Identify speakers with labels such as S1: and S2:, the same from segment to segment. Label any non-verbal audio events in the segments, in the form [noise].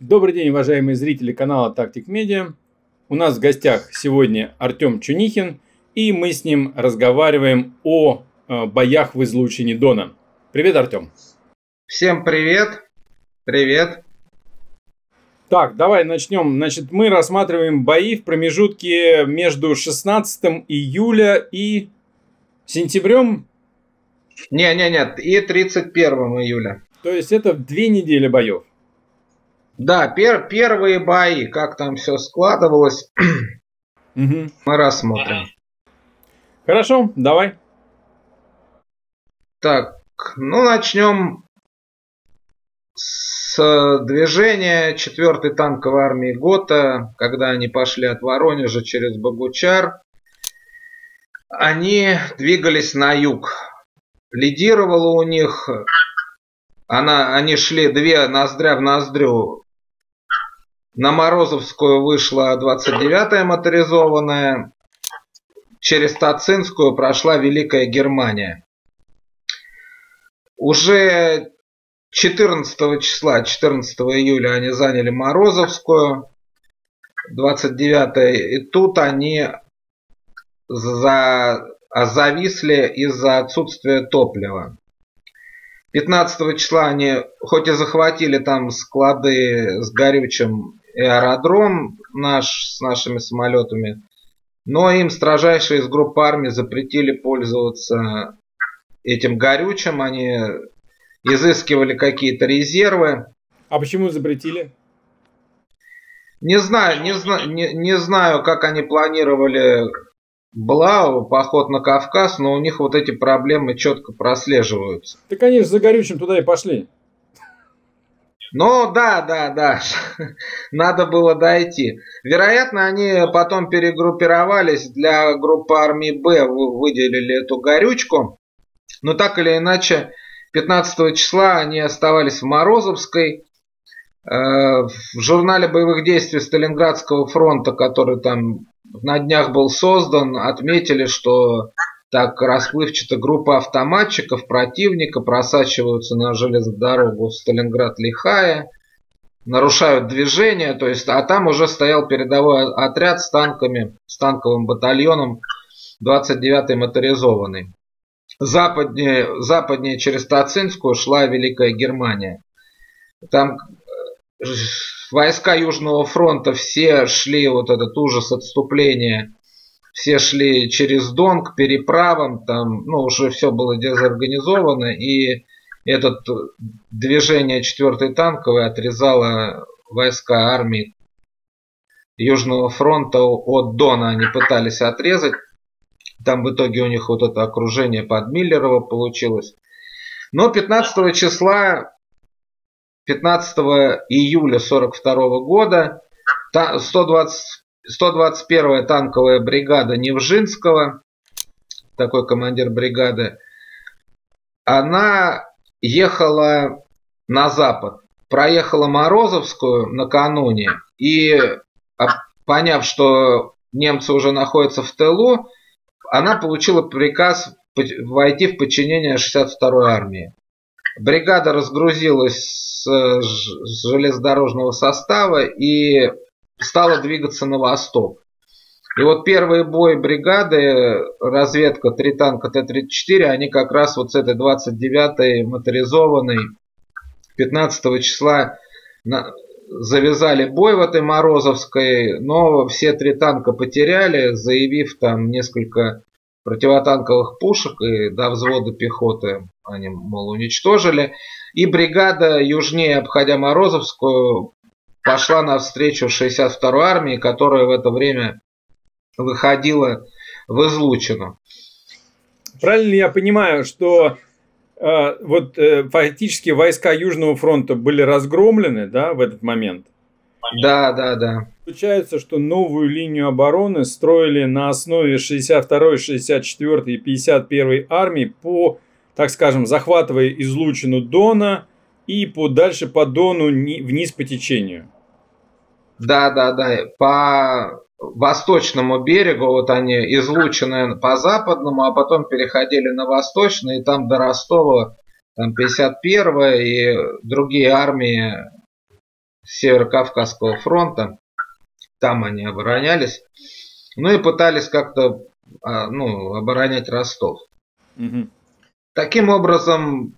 S1: Добрый день, уважаемые зрители канала Тактик Медиа. У нас в гостях сегодня Артем Чунихин, и мы с ним разговариваем о э, боях в излучине Дона. Привет, Артем.
S2: Всем привет. Привет.
S1: Так, давай начнем. Значит, мы рассматриваем бои в промежутке между 16 июля и сентябрем.
S2: Не-не-нет, и 31 июля.
S1: То есть это две недели боев.
S2: Да, пер первые бои, как там все складывалось, [clears throat] угу. мы рассмотрим.
S1: Хорошо, давай.
S2: Так, ну начнем с движения 4-й танковой армии ГОТА, когда они пошли от Воронежа через Богучар. Они двигались на юг. Лидировала у них она, они шли две ноздря в ноздрю. На Морозовскую вышла 29-я моторизованная. Через Тацинскую прошла Великая Германия. Уже 14 числа, 14 июля они заняли Морозовскую. 29 и тут они за, зависли из-за отсутствия топлива. 15 числа они хоть и захватили там склады с горючим и аэродром наш с нашими самолетами, но им строжайшие из группы армии запретили пользоваться этим горючим. Они изыскивали какие-то резервы.
S1: А почему запретили?
S2: Не знаю, не, зна не, не знаю, как они планировали была поход на Кавказ, но у них вот эти проблемы четко прослеживаются.
S1: Так они же за горючим туда и пошли.
S2: Ну да, да, да, [laughs] надо было дойти. Вероятно, они потом перегруппировались для группы армии Б, выделили эту горючку. Но так или иначе, 15 числа они оставались в Морозовской. Э, в журнале боевых действий Сталинградского фронта, который там на днях был создан, отметили, что так расплывчато группа автоматчиков противника просачиваются на железную дорогу Сталинград-Лихая, нарушают движение, то есть, а там уже стоял передовой отряд с танками, с танковым батальоном 29-й моторизованный. Западнее, западнее через Тацинскую шла Великая Германия. Там э, войска Южного фронта все шли, вот этот ужас отступления, все шли через Дон к переправам, там, ну, уже все было дезорганизовано, и это движение 4-й танковой отрезало войска армии Южного фронта от Дона, они пытались отрезать, там в итоге у них вот это окружение под Миллерово получилось. Но 15 числа 15 июля 1942 года 120, 121-я танковая бригада Невжинского, такой командир бригады, она ехала на запад, проехала Морозовскую накануне и, поняв, что немцы уже находятся в тылу, она получила приказ войти в подчинение 62-й армии. Бригада разгрузилась с железнодорожного состава и стала двигаться на восток. И вот первый бой бригады, разведка 3 танка Т-34, они как раз вот с этой 29-й моторизованной 15 числа на, завязали бой в этой Морозовской, но все три танка потеряли, заявив там несколько противотанковых пушек и до взвода пехоты они, мол, уничтожили. И бригада южнее, обходя Морозовскую, пошла навстречу 62-й армии, которая в это время выходила в излучину.
S1: Правильно ли я понимаю, что э, вот э, фактически войска Южного фронта были разгромлены да, в этот момент?
S2: Да, да, да.
S1: Получается, что новую линию обороны строили на основе 62-й, 64-й и 51-й армии по, так скажем, захватывая излучину Дона и по дальше по Дону вниз по течению.
S2: Да, да, да. По восточному берегу, вот они излучены по западному, а потом переходили на восточный, и там до Ростова там 51-я и другие армии Северо-Кавказского фронта. Там они оборонялись. Ну и пытались как-то а, ну, оборонять Ростов. Угу. Таким образом,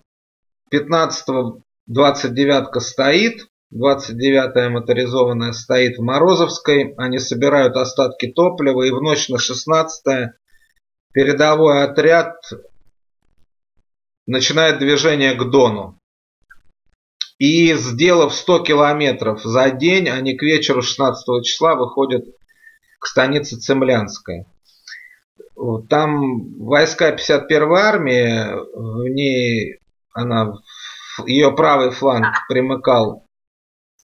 S2: 15-го 29-ка стоит, 29-я моторизованная стоит в Морозовской, они собирают остатки топлива, и в ночь на 16-е передовой отряд начинает движение к Дону. И сделав 100 километров за день, они к вечеру 16 числа выходят к станице Цемлянская. Там войска 51-й армии, в ней она, ее правый фланг примыкал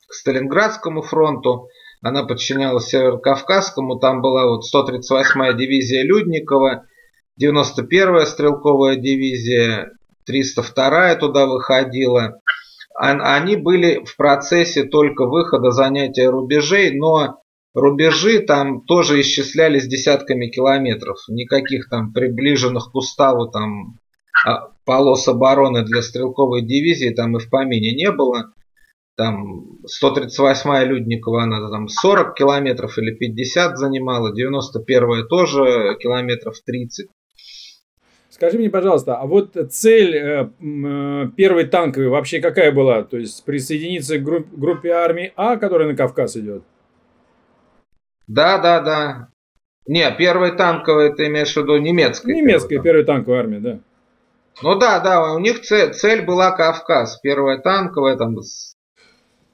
S2: к Сталинградскому фронту, она подчинялась Северо-Кавказскому, там была вот 138-я дивизия Людникова, 91-я стрелковая дивизия, 302-я туда выходила. Они были в процессе только выхода занятия рубежей, но рубежи там тоже исчислялись десятками километров. Никаких там приближенных к уставу там а, полос обороны для стрелковой дивизии там и в помине не было. Там 138-я Людникова, она там 40 километров или 50 занимала, 91-я тоже километров 30.
S1: Скажи мне, пожалуйста, а вот цель э, э, первой танковой вообще какая была? То есть присоединиться к групп, группе армии А, которая на Кавказ идет?
S2: Да, да, да. Не, первая танковая, ты имеешь в виду немецкая?
S1: Немецкая первая танковая армия, да.
S2: Ну да, да, у них цель, цель была Кавказ. Первая танковая, там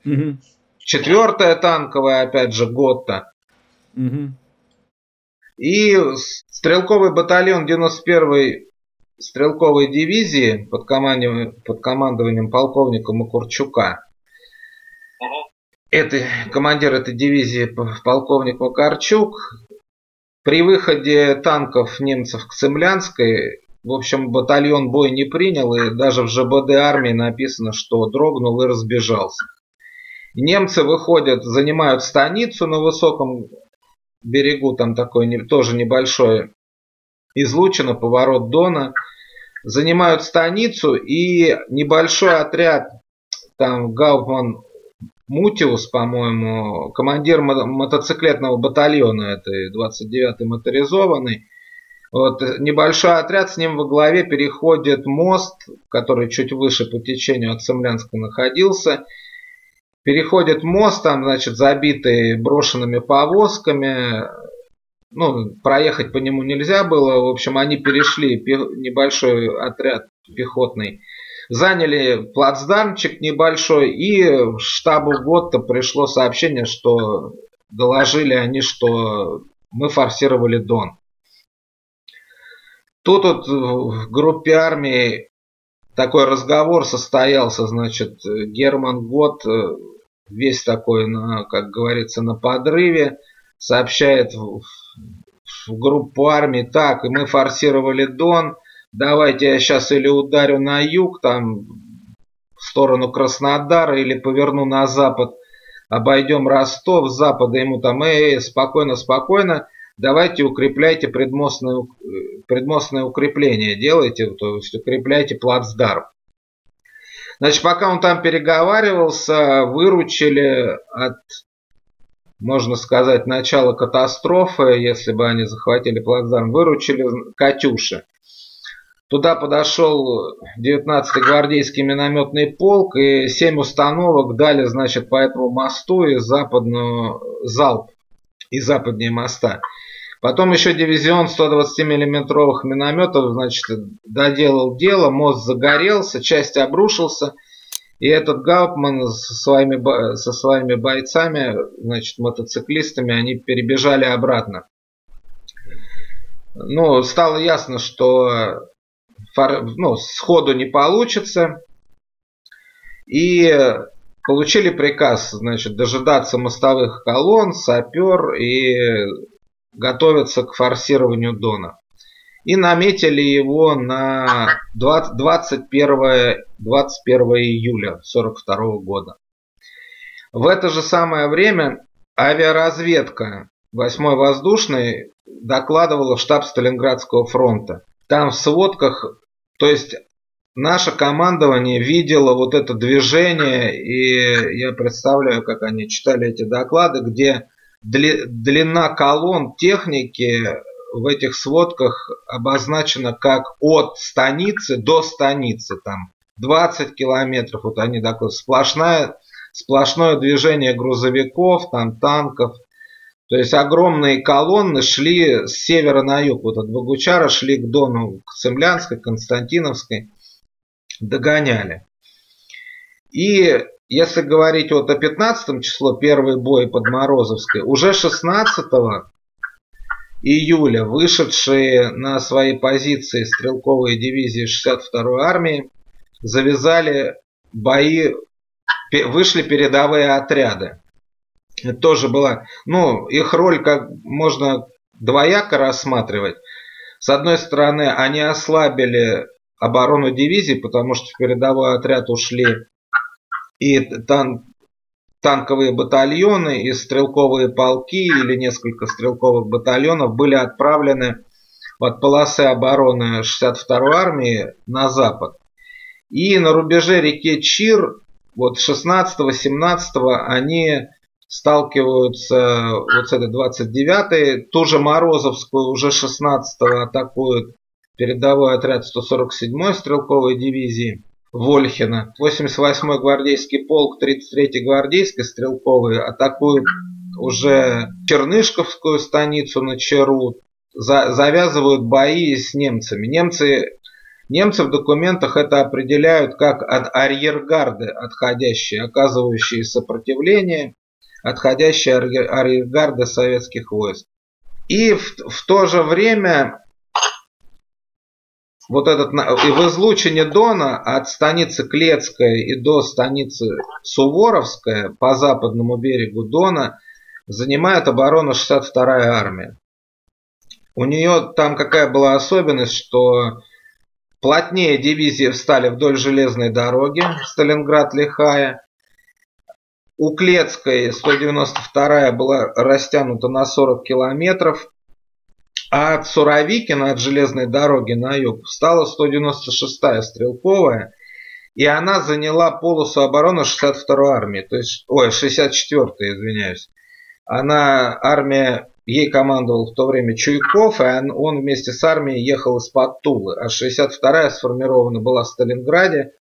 S2: Угу. Четвертая танковая, опять же, Готта. Угу. И стрелковый батальон 91-й стрелковой дивизии под командованием, под командованием полковника Макурчука. Угу. Это, командир этой дивизии полковник Макарчук. При выходе танков немцев к Цемлянской, в общем, батальон бой не принял, и даже в ЖБД армии написано, что дрогнул и разбежался. Немцы выходят, занимают станицу на высоком берегу, там такой не, тоже небольшой излучено, поворот Дона. Занимают станицу и небольшой отряд, там Гаупман Мутиус, по-моему, командир мотоциклетного батальона этой 29-й моторизованный. Вот, небольшой отряд с ним во главе переходит мост, который чуть выше по течению от Цемлянска находился, переходит мост, там, значит, забитый брошенными повозками. Ну, проехать по нему нельзя было. В общем, они перешли, небольшой отряд пехотный, заняли плацдармчик небольшой, и штабу ГОТа пришло сообщение, что доложили они, что мы форсировали Дон. Тут вот в группе армии такой разговор состоялся, значит, Герман Гот весь такой, на, как говорится, на подрыве, сообщает в, в группу армии, так, мы форсировали Дон, давайте я сейчас или ударю на юг, там, в сторону Краснодара, или поверну на запад, обойдем Ростов, с запада ему там, эй, спокойно, спокойно, давайте укрепляйте предмостное, предмостное укрепление, делайте, то есть укрепляйте плацдарм. Значит, пока он там переговаривался, выручили от, можно сказать, начала катастрофы, если бы они захватили плацдарм, выручили Катюши. Туда подошел 19-й гвардейский минометный полк и 7 установок дали, значит, по этому мосту и западную залп и западнее моста. Потом еще дивизион 120 миллиметровых минометов, значит, доделал дело, мост загорелся, часть обрушился. И этот Гаупман со своими, со своими бойцами, значит, мотоциклистами, они перебежали обратно. Ну, стало ясно, что ну, сходу не получится. И получили приказ, значит, дожидаться мостовых колонн, сапер и готовятся к форсированию Дона. И наметили его на 20, 21, 21 июля 1942 года. В это же самое время авиаразведка 8-й воздушной докладывала в штаб Сталинградского фронта. Там в сводках, то есть наше командование видело вот это движение, и я представляю, как они читали эти доклады, где длина колонн техники в этих сводках обозначена как от станицы до станицы, там 20 километров, вот они такое сплошное, сплошное движение грузовиков, там танков, то есть огромные колонны шли с севера на юг, вот от Богучара шли к Дону, к Цемлянской, Константиновской, догоняли. И если говорить вот о 15 число, первый бой под Морозовской, уже 16 июля вышедшие на свои позиции стрелковые дивизии 62-й армии завязали бои, вышли передовые отряды. Это тоже была, ну, их роль как можно двояко рассматривать. С одной стороны, они ослабили оборону дивизии, потому что в передовой отряд ушли и тан танковые батальоны и стрелковые полки или несколько стрелковых батальонов были отправлены от полосы обороны 62-й армии на запад. И на рубеже реки Чир, вот 16-17 они сталкиваются вот с этой 29-й, ту же Морозовскую уже 16-го атакуют передовой отряд 147-й стрелковой дивизии Вольхина. 88-й гвардейский полк 33-й гвардейской стрелковой атакуют уже Чернышковскую станицу на Черу, за, завязывают бои с немцами. Немцы Немцы в документах это определяют как от арьергарды отходящие, оказывающие сопротивление, отходящие арьергарды советских войск. И в, в то же время вот этот и в излучине Дона от станицы Клецкая и до станицы Суворовская по западному берегу Дона занимает оборону 62-я армия. У нее там какая была особенность, что Плотнее дивизии встали вдоль железной дороги Сталинград-Лихая. У Клецкой 192-я была растянута на 40 километров, а от Суровикина, от железной дороги на юг, встала 196-я стрелковая, и она заняла полосу обороны 62-й армии, то есть, ой, 64-й, извиняюсь. Она, армия Ей командовал в то время Чуйков, и он, он вместе с армией ехал из-под Тулы. А 62-я сформирована была в Сталинграде.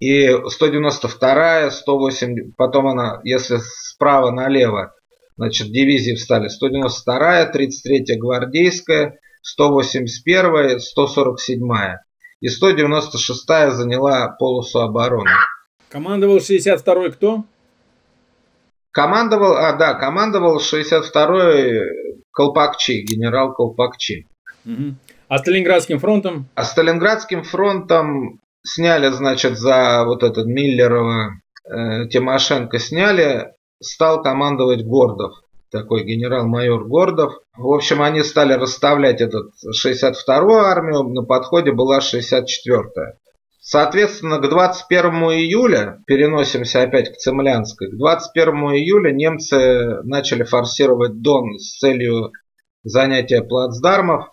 S2: И 192-я, 108, потом она, если справа налево, значит, дивизии встали 192-я, 33-я гвардейская, 181-я, 147-я. И 196-я заняла полосу обороны.
S1: Командовал 62-й кто?
S2: Командовал, а, да, командовал 62-й Колпакчи, генерал Колпакчи.
S1: Угу. А Сталинградским фронтом?
S2: А Сталинградским фронтом сняли, значит, за вот этот Миллерова э, Тимошенко сняли, стал командовать Гордов, такой генерал-майор Гордов. В общем, они стали расставлять этот 62-ю армию, на подходе была 64-я. Соответственно, к 21 июля, переносимся опять к Цемлянской, к 21 июля немцы начали форсировать Дон с целью занятия плацдармов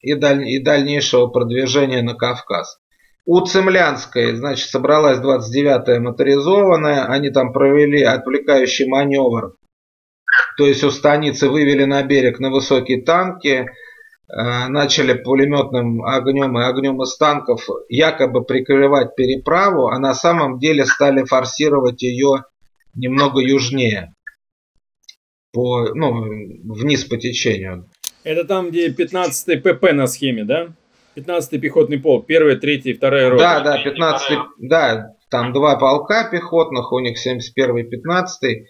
S2: и, даль и дальнейшего продвижения на Кавказ. У Цемлянской, значит, собралась 29-я моторизованная, они там провели отвлекающий маневр, то есть у станицы вывели на берег на высокие танки, Э, начали пулеметным огнем и огнем из танков якобы прикрывать переправу, а на самом деле стали форсировать ее немного южнее, по, ну, вниз по течению.
S1: Это там, где 15-й ПП на схеме, да? 15-й пехотный полк, 1, 3 и 2 рота.
S2: Да, да, 15 да, там два полка пехотных, у них 71 и 15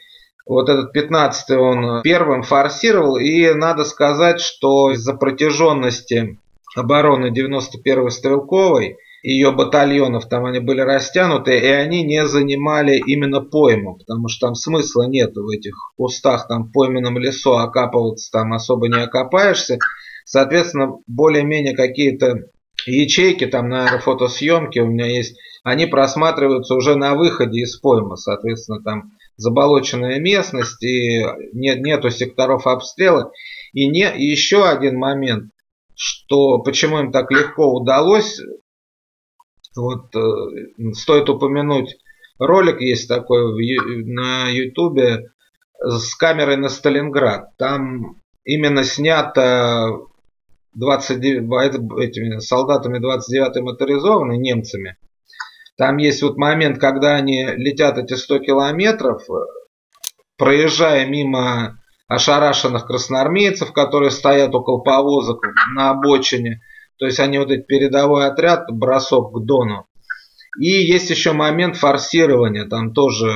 S2: вот этот 15-й он первым форсировал. И надо сказать, что из-за протяженности обороны 91-й стрелковой, ее батальонов там они были растянуты, и они не занимали именно пойму, потому что там смысла нет в этих кустах, там в пойменном лесу окапываться там особо не окопаешься. Соответственно, более-менее какие-то ячейки там на аэрофотосъемке у меня есть, они просматриваются уже на выходе из поймы, соответственно, там заболоченная местность и нет, нету секторов обстрела. И, не, и еще один момент, что почему им так легко удалось Вот э, стоит упомянуть ролик есть такой на ютубе с камерой на Сталинград. Там именно снято 29, этими солдатами 29-й моторизованной, немцами. Там есть вот момент, когда они летят эти 100 километров, проезжая мимо ошарашенных красноармейцев, которые стоят около повозок на обочине. То есть они вот этот передовой отряд, бросок к Дону. И есть еще момент форсирования, там тоже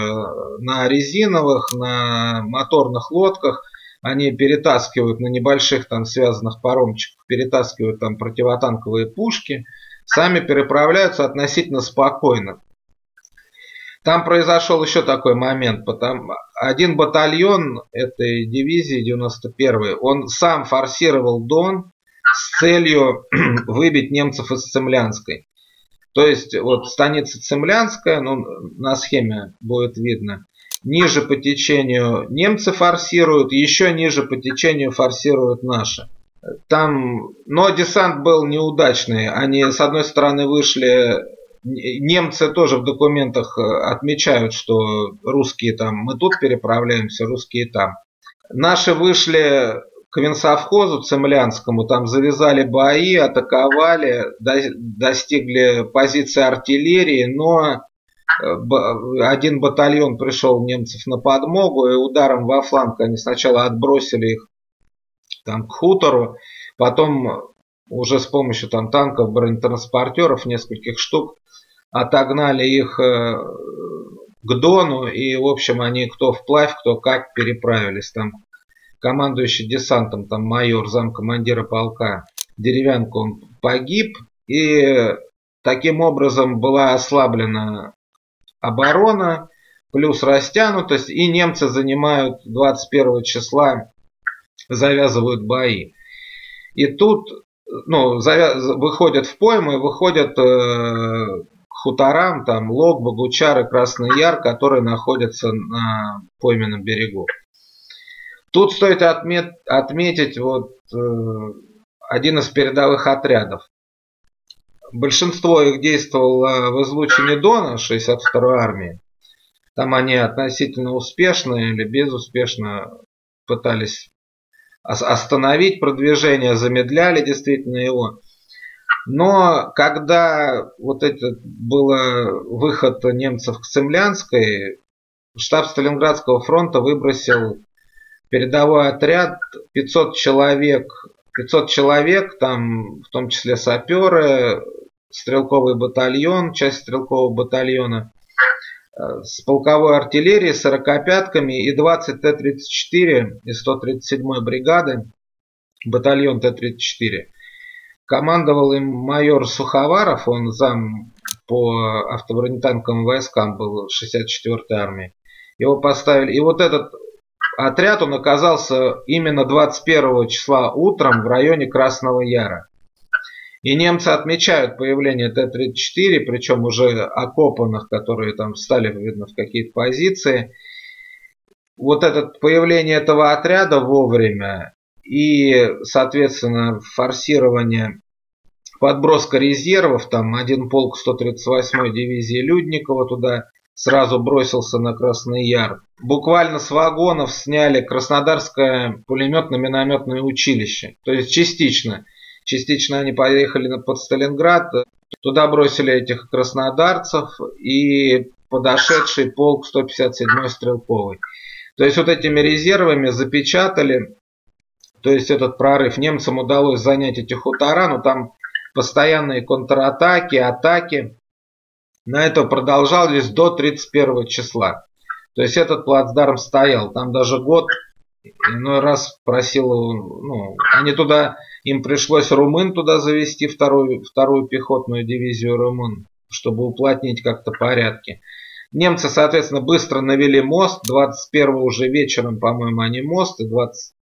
S2: на резиновых, на моторных лодках они перетаскивают на небольших там связанных паромчиках, перетаскивают там противотанковые пушки, сами переправляются относительно спокойно. Там произошел еще такой момент, потому один батальон этой дивизии 91 он сам форсировал Дон с целью [clears throat] выбить немцев из Цемлянской. То есть вот станица Цемлянская, ну, на схеме будет видно, ниже по течению немцы форсируют, еще ниже по течению форсируют наши. Там, но десант был неудачный. Они с одной стороны вышли, немцы тоже в документах э, отмечают, что русские там, мы тут переправляемся, русские там. Наши вышли к винсовхозу Цемлянскому, там завязали бои, атаковали, достигли позиции артиллерии, но один батальон пришел немцев на подмогу, и ударом во фланг они сначала отбросили их там, к хутору, потом уже с помощью там, танков, бронетранспортеров, нескольких штук, отогнали их э, к Дону, и, в общем, они кто вплавь, кто как переправились. Там командующий десантом, там майор, замкомандира полка Деревянко, он погиб. И таким образом была ослаблена оборона, плюс растянутость. И немцы занимают 21 числа, завязывают бои. И тут ну, завяз... выходят в пойму и выходят э, хуторам, там Лог, Богучар и Красный Яр, которые находятся на пойменном берегу. Тут стоит отмет, отметить вот э, один из передовых отрядов. Большинство их действовало в излучине Дона 62-й армии. Там они относительно успешно или безуспешно пытались остановить продвижение, замедляли действительно его. Но когда вот это был выход немцев к Цемлянской, штаб Сталинградского фронта выбросил передовой отряд 500 человек, 500 человек, там в том числе саперы, стрелковый батальон, часть стрелкового батальона э, с полковой артиллерией, сорокопятками и 20 Т-34 из 137-й бригады, батальон Т-34. Командовал им майор Суховаров, он зам по автобронетанковым войскам был 64-й армии. Его поставили. И вот этот Отряд он оказался именно 21 числа утром в районе Красного Яра. И немцы отмечают появление Т-34, причем уже окопанных, которые там встали, видно, в какие-то позиции. Вот это появление этого отряда вовремя и, соответственно, форсирование, подброска резервов, там один полк 138-й дивизии Людникова туда сразу бросился на Красный Яр. Буквально с вагонов сняли Краснодарское пулеметно-минометное училище. То есть частично. Частично они поехали под Сталинград, туда бросили этих краснодарцев и подошедший полк 157-й стрелковый. То есть вот этими резервами запечатали, то есть этот прорыв. Немцам удалось занять эти хутора, но там постоянные контратаки, атаки на это продолжались до 31 числа. То есть этот плацдарм стоял. Там даже год иной раз просил, ну, они туда, им пришлось румын туда завести, вторую, вторую пехотную дивизию румын, чтобы уплотнить как-то порядки. Немцы, соответственно, быстро навели мост. 21 уже вечером, по-моему, они мост. И 20,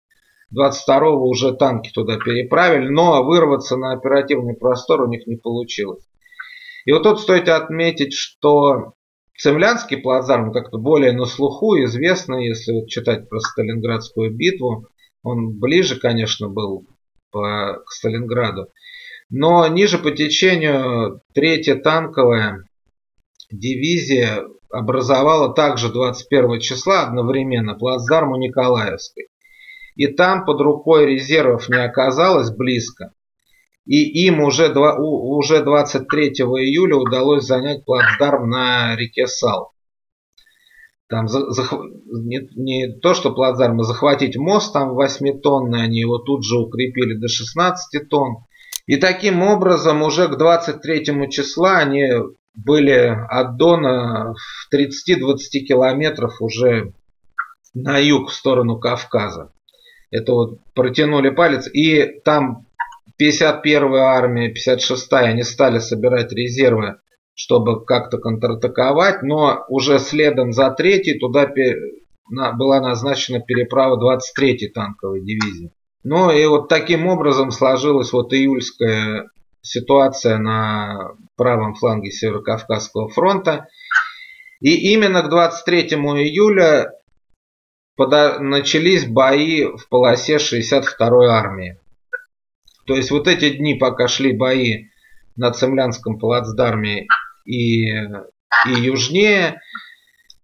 S2: 22 уже танки туда переправили. Но вырваться на оперативный простор у них не получилось. И вот тут стоит отметить, что Цемлянский плацдарм как-то более на слуху, известный, если читать про Сталинградскую битву. Он ближе, конечно, был по, к Сталинграду. Но ниже по течению третья танковая дивизия образовала также 21 числа одновременно плацдарм у Николаевской. И там под рукой резервов не оказалось близко. И им уже, уже 23 июля удалось занять плацдарм на реке Сал. Там за, за, не, не то, что плацдарм, а захватить мост там 8 тонны, они его тут же укрепили до 16 тонн. И таким образом уже к 23 числа они были от Дона в 30-20 километров уже на юг в сторону Кавказа. Это вот протянули палец. И там 51-я армия, 56-я, они стали собирать резервы, чтобы как-то контратаковать, но уже следом за третьей туда была назначена переправа 23-й танковой дивизии. Ну и вот таким образом сложилась вот июльская ситуация на правом фланге Северо-Кавказского фронта. И именно к 23 июля начались бои в полосе 62-й армии. То есть вот эти дни, пока шли бои на Цемлянском плацдарме и, и южнее,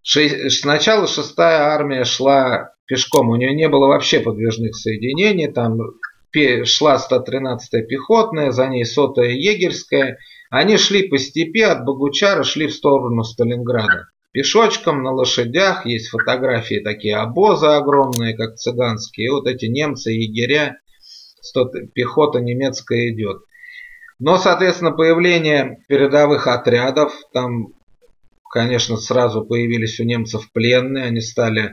S2: сначала 6-я армия шла пешком, у нее не было вообще подвижных соединений, там шла 113-я пехотная, за ней 100-я егерская. Они шли по степи от Богучара, шли в сторону Сталинграда. Пешочком, на лошадях, есть фотографии такие, обозы огромные, как цыганские. Вот эти немцы, егеря, пехота немецкая идет. Но, соответственно, появление передовых отрядов, там, конечно, сразу появились у немцев пленные, они стали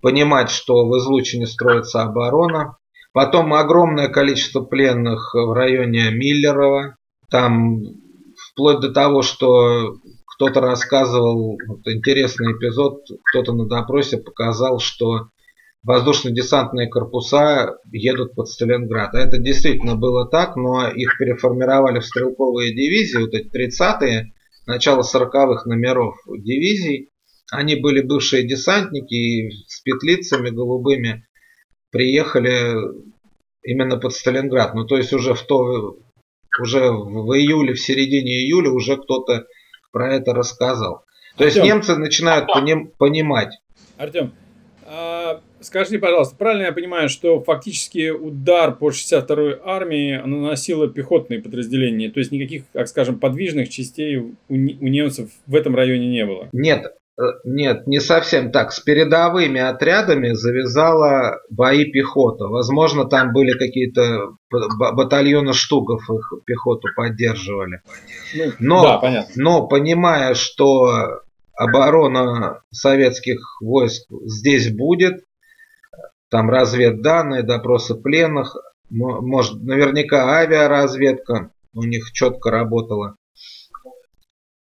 S2: понимать, что в излучине строится оборона. Потом огромное количество пленных в районе Миллерова. Там вплоть до того, что кто-то рассказывал вот, интересный эпизод, кто-то на допросе показал, что воздушно-десантные корпуса едут под Сталинград. А это действительно было так, но их переформировали в стрелковые дивизии, вот эти 30-е, начало 40-х номеров дивизий. Они были бывшие десантники и с петлицами голубыми приехали именно под Сталинград. Ну, то есть уже в то, уже в июле, в середине июля уже кто-то про это рассказал. То Артем, есть немцы начинают поним, понимать.
S1: Артем, а, скажи, пожалуйста, правильно я понимаю, что фактически удар по 62-й армии наносило пехотные подразделения, то есть никаких, так скажем, подвижных частей у, у немцев в этом районе не было?
S2: Нет, Э, нет, не совсем так. С передовыми отрядами завязала бои пехота. Возможно, там были какие-то батальоны штугов, их пехоту поддерживали. Ну, но, да, понятно. но понимая, что оборона советских войск здесь будет, там разведданные, допросы пленных, может, наверняка авиаразведка у них четко работала.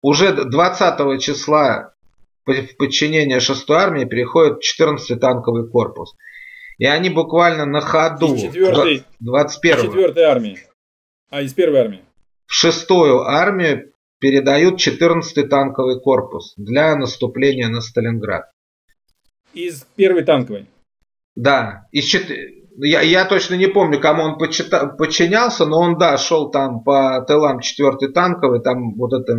S2: Уже 20 числа в подчинение 6-й армии переходит 14-й танковый корпус. И они буквально на ходу...
S1: 4 21 4 армии. А, из первой армии.
S2: В 6-ю армию передают 14-й танковый корпус для наступления на Сталинград.
S1: Из первой танковой?
S2: Да. Из я, я точно не помню, кому он почита, подчинялся, но он, да, шел там по тылам 4-й танковой, там вот это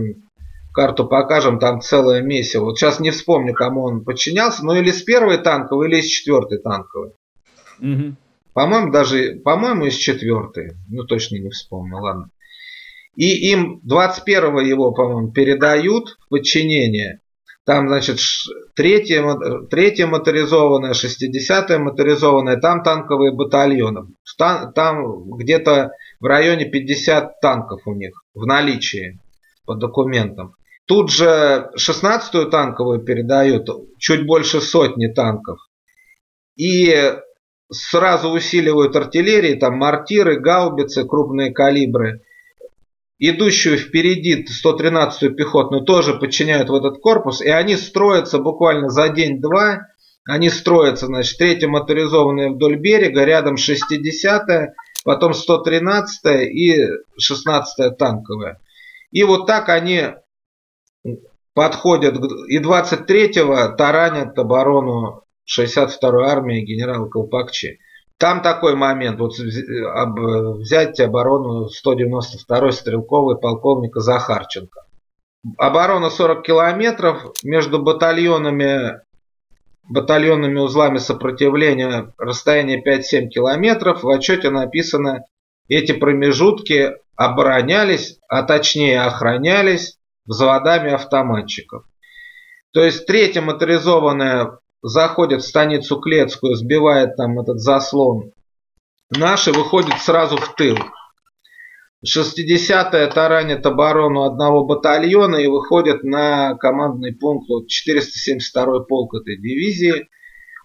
S2: карту покажем, там целое месиво. Вот сейчас не вспомню, кому он подчинялся, но или с первой танковой, или с четвертой танковой. Угу. По-моему, даже, по-моему, из четвертой. Ну, точно не вспомню, ладно. И им 21 его, по-моему, передают в подчинение. Там, значит, третья, третья моторизованная, 60-я моторизованная, там танковые батальоны. Там, где-то в районе 50 танков у них в наличии по документам. Тут же 16-ю танковую передают, чуть больше сотни танков. И сразу усиливают артиллерии, там мортиры, гаубицы, крупные калибры. Идущую впереди 113-ю пехотную тоже подчиняют в этот корпус. И они строятся буквально за день-два. Они строятся, значит, третья моторизованная вдоль берега, рядом 60-я, потом 113-я и 16-я танковая. И вот так они подходят и 23-го таранят оборону 62-й армии генерала Колпакчи. Там такой момент, вот взять оборону 192-й стрелковой полковника Захарченко. Оборона 40 километров, между батальонами, батальонными узлами сопротивления расстояние 5-7 километров. В отчете написано, эти промежутки оборонялись, а точнее охранялись взводами автоматчиков. То есть третья моторизованная заходит в станицу Клецкую, сбивает там этот заслон. Наши выходят сразу в тыл. 60-я таранит оборону одного батальона и выходит на командный пункт 472-й полк этой дивизии.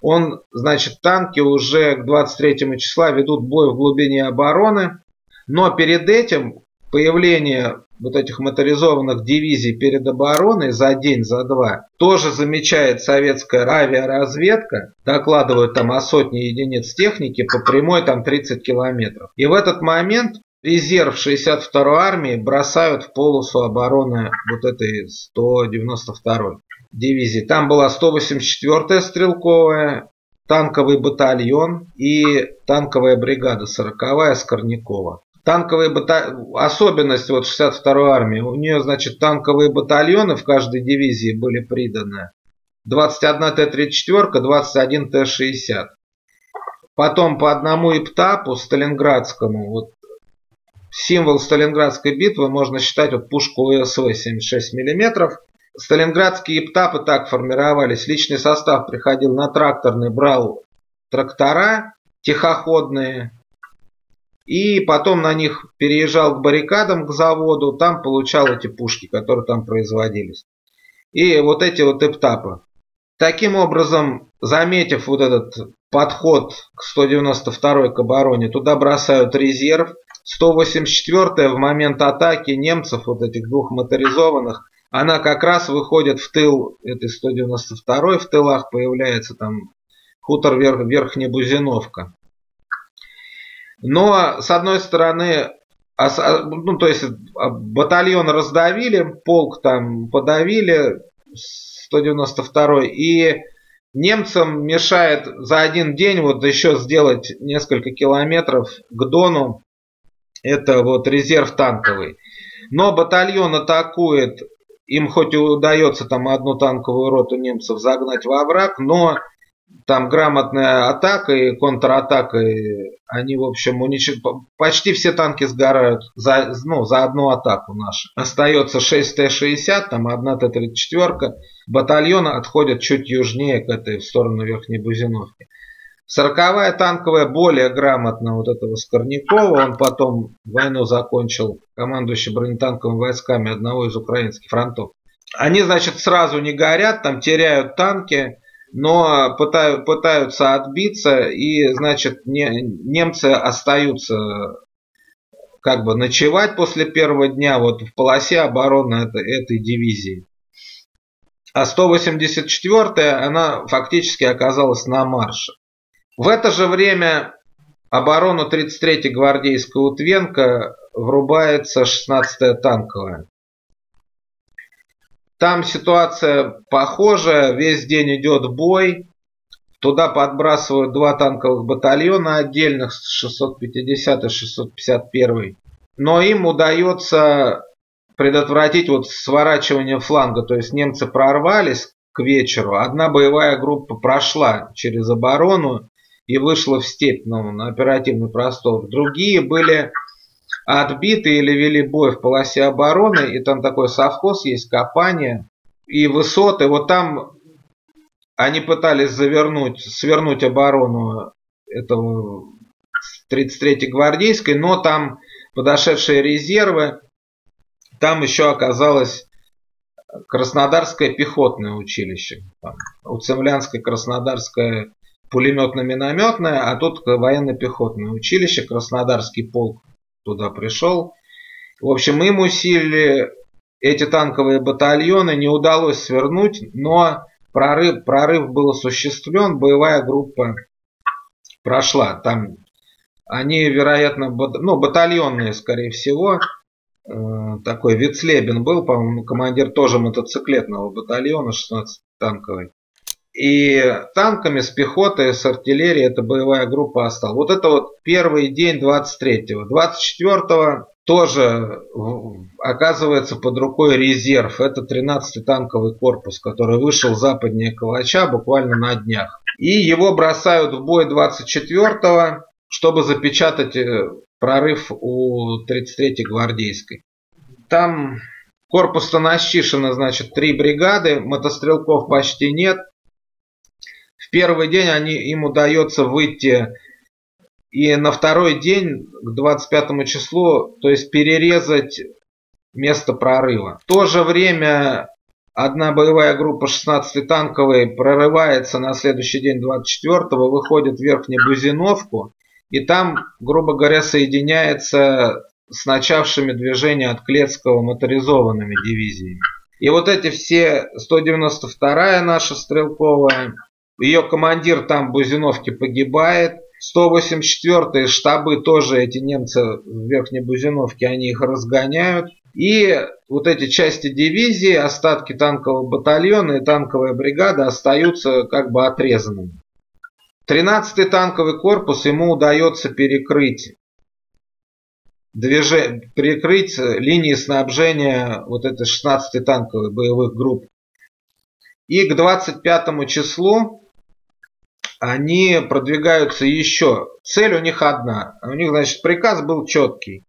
S2: Он, значит, танки уже к 23 числа ведут бой в глубине обороны. Но перед этим появление вот этих моторизованных дивизий перед обороной за день, за два, тоже замечает советская авиаразведка, докладывают там о сотне единиц техники по прямой там 30 километров. И в этот момент резерв 62-й армии бросают в полосу обороны вот этой 192-й дивизии. Там была 184-я стрелковая, танковый батальон и танковая бригада 40-я Скорнякова. Танковые батальоны, особенность вот 62-й армии, у нее, значит, танковые батальоны в каждой дивизии были приданы. 21 Т-34, 21 Т-60. Потом по одному ИПТАПу Сталинградскому, вот символ Сталинградской битвы можно считать вот пушку УСВ 76 мм. Сталинградские ИПТАПы так формировались. Личный состав приходил на тракторный, брал трактора тихоходные, и потом на них переезжал к баррикадам, к заводу, там получал эти пушки, которые там производились. И вот эти вот эптапы. Таким образом, заметив вот этот подход к 192-й к обороне, туда бросают резерв. 184-я в момент атаки немцев, вот этих двух моторизованных, она как раз выходит в тыл этой 192-й, в тылах появляется там хутор Верх, Верхняя Бузиновка. Но, с одной стороны, ну, то есть батальон раздавили, полк там подавили, 192 и немцам мешает за один день вот еще сделать несколько километров к Дону. Это вот резерв танковый. Но батальон атакует, им хоть и удается там одну танковую роту немцев загнать во враг, но там грамотная атака и контратака, и они, в общем, уничтожают. Почти все танки сгорают за, ну, за одну атаку нашу. Остается 6 Т-60, там одна Т-34. Батальон отходит чуть южнее к этой, в сторону Верхней Бузиновки. Сороковая танковая более грамотно вот этого Скорнякова. Он потом войну закончил командующий бронетанковыми войсками одного из украинских фронтов. Они, значит, сразу не горят, там теряют танки но пытают, пытаются отбиться, и, значит, не, немцы остаются как бы ночевать после первого дня вот в полосе обороны этой, этой дивизии. А 184-я, она фактически оказалась на марше. В это же время оборону 33-й гвардейской Утвенка врубается 16-я танковая. Там ситуация похожая, весь день идет бой. Туда подбрасывают два танковых батальона отдельных, 650 и 651. Но им удается предотвратить вот сворачивание фланга. То есть немцы прорвались к вечеру. Одна боевая группа прошла через оборону и вышла в степь ну, на оперативный простор. Другие были отбиты или вели бой в полосе обороны, и там такой совхоз есть, копание и высоты. Вот там они пытались завернуть, свернуть оборону этого 33-й гвардейской, но там подошедшие резервы, там еще оказалось Краснодарское пехотное училище, там, Уцемлянское Краснодарское пулеметно-минометное, а тут военно-пехотное училище, Краснодарский полк туда пришел. В общем, им усилили эти танковые батальоны, не удалось свернуть, но прорыв, прорыв был осуществлен, боевая группа прошла. Там они, вероятно, ну, батальонные, скорее всего, э, такой Вицлебин был, по-моему, командир тоже мотоциклетного батальона 16 танковый. И танками, с пехотой, с артиллерией эта боевая группа осталась. Вот это вот первый день 23-го. 24-го тоже оказывается под рукой резерв. Это 13-й танковый корпус, который вышел западнее Калача буквально на днях. И его бросают в бой 24-го, чтобы запечатать э, прорыв у 33-й гвардейской. Там корпус-то насчишено, значит, три бригады, мотострелков почти нет. Первый день они, им удается выйти и на второй день, к 25 числу, то есть перерезать место прорыва. В то же время одна боевая группа 16 танковой прорывается на следующий день 24-го, выходит в Верхнюю Бузиновку, и там, грубо говоря, соединяется с начавшими движение от Клецкого моторизованными дивизиями. И вот эти все 192-я наша стрелковая, ее командир там в Бузиновке погибает, 184-е штабы тоже эти немцы в Верхней Бузиновке, они их разгоняют. И вот эти части дивизии, остатки танкового батальона и танковая бригада остаются как бы отрезанными. 13-й танковый корпус ему удается перекрыть движение, перекрыть линии снабжения вот этой 16-й танковой боевых групп. И к 25 числу они продвигаются еще. Цель у них одна. У них, значит, приказ был четкий.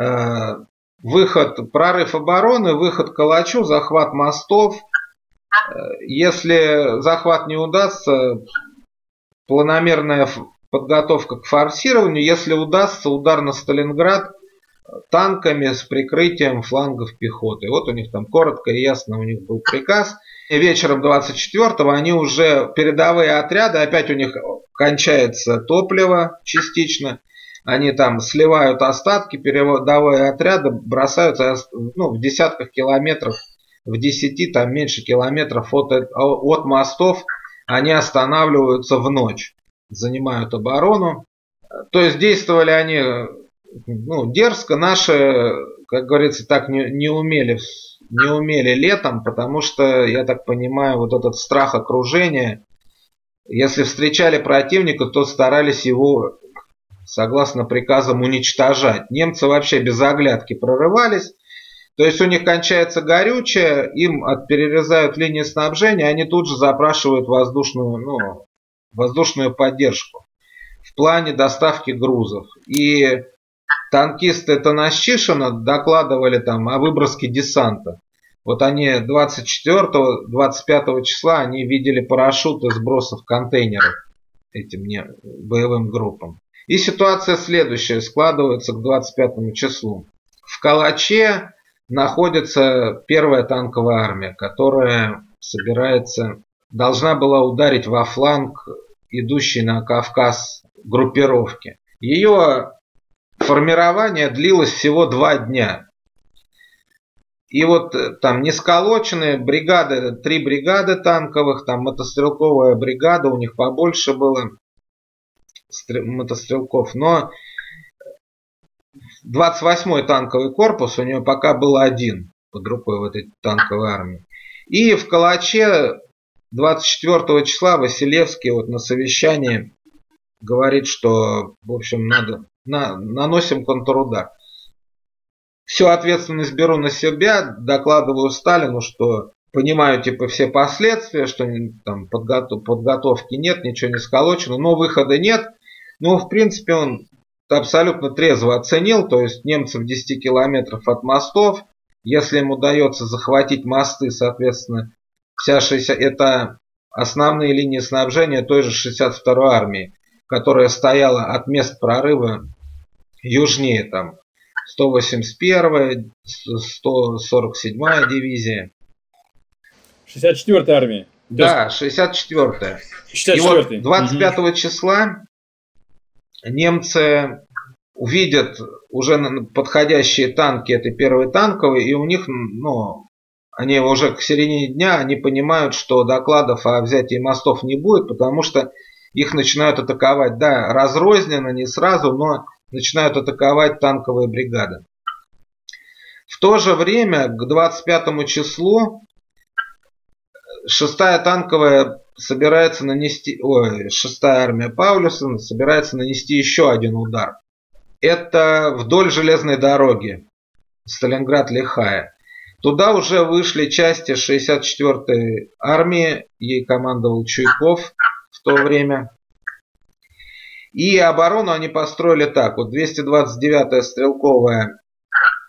S2: Э, выход, прорыв обороны, выход к Калачу, захват мостов. Э, если захват не удастся, планомерная подготовка к форсированию. Если удастся, удар на Сталинград танками с прикрытием флангов пехоты. Вот у них там коротко и ясно у них был приказ – вечером 24-го они уже передовые отряды, опять у них кончается топливо частично, они там сливают остатки, передовые отряды бросаются ну, в десятках километров, в 10, там меньше километров от, от мостов, они останавливаются в ночь, занимают оборону. То есть действовали они ну, дерзко, наши, как говорится, так не, не умели не умели летом, потому что, я так понимаю, вот этот страх окружения, если встречали противника, то старались его, согласно приказам, уничтожать. Немцы вообще без оглядки прорывались, то есть у них кончается горючее, им от, перерезают линии снабжения, они тут же запрашивают воздушную, ну, воздушную поддержку в плане доставки грузов. И танкисты Танащишина докладывали там о выброске десанта. Вот они 24-25 числа они видели парашюты сбросов контейнеров этим не, боевым группам. И ситуация следующая складывается к 25 числу. В Калаче находится первая танковая армия, которая собирается, должна была ударить во фланг идущей на Кавказ группировки. Ее формирование длилось всего два дня. И вот э, там несколоченные бригады, три бригады танковых, там мотострелковая бригада, у них побольше было мотострелков, но 28-й танковый корпус, у него пока был один под рукой в этой танковой армии. И в Калаче 24 числа Василевский вот на совещании говорит, что, в общем, надо, на, наносим контрудар. Всю ответственность беру на себя, докладываю Сталину, что понимаю типа все последствия, что там подготов, подготовки нет, ничего не сколочено, но выхода нет. Но в принципе он абсолютно трезво оценил, то есть немцы в 10 километров от мостов, если им удается захватить мосты, соответственно, вся 60, это основные линии снабжения той же 62-й армии, которая стояла от мест прорыва южнее там 181, 147 дивизия.
S1: 64-я армия.
S2: Да, 64-я. 64 И вот 25 угу. числа немцы увидят уже подходящие танки этой первой танковой, и у них, ну, они уже к середине дня, они понимают, что докладов о взятии мостов не будет, потому что их начинают атаковать, да, разрозненно, не сразу, но начинают атаковать танковые бригады. В то же время, к 25 числу, 6-я танковая собирается нанести, ой, шестая армия Паулюса собирается нанести еще один удар. Это вдоль железной дороги Сталинград-Лихая. Туда уже вышли части 64-й армии, ей командовал Чуйков в то время. И оборону они построили так. Вот 229-я стрелковая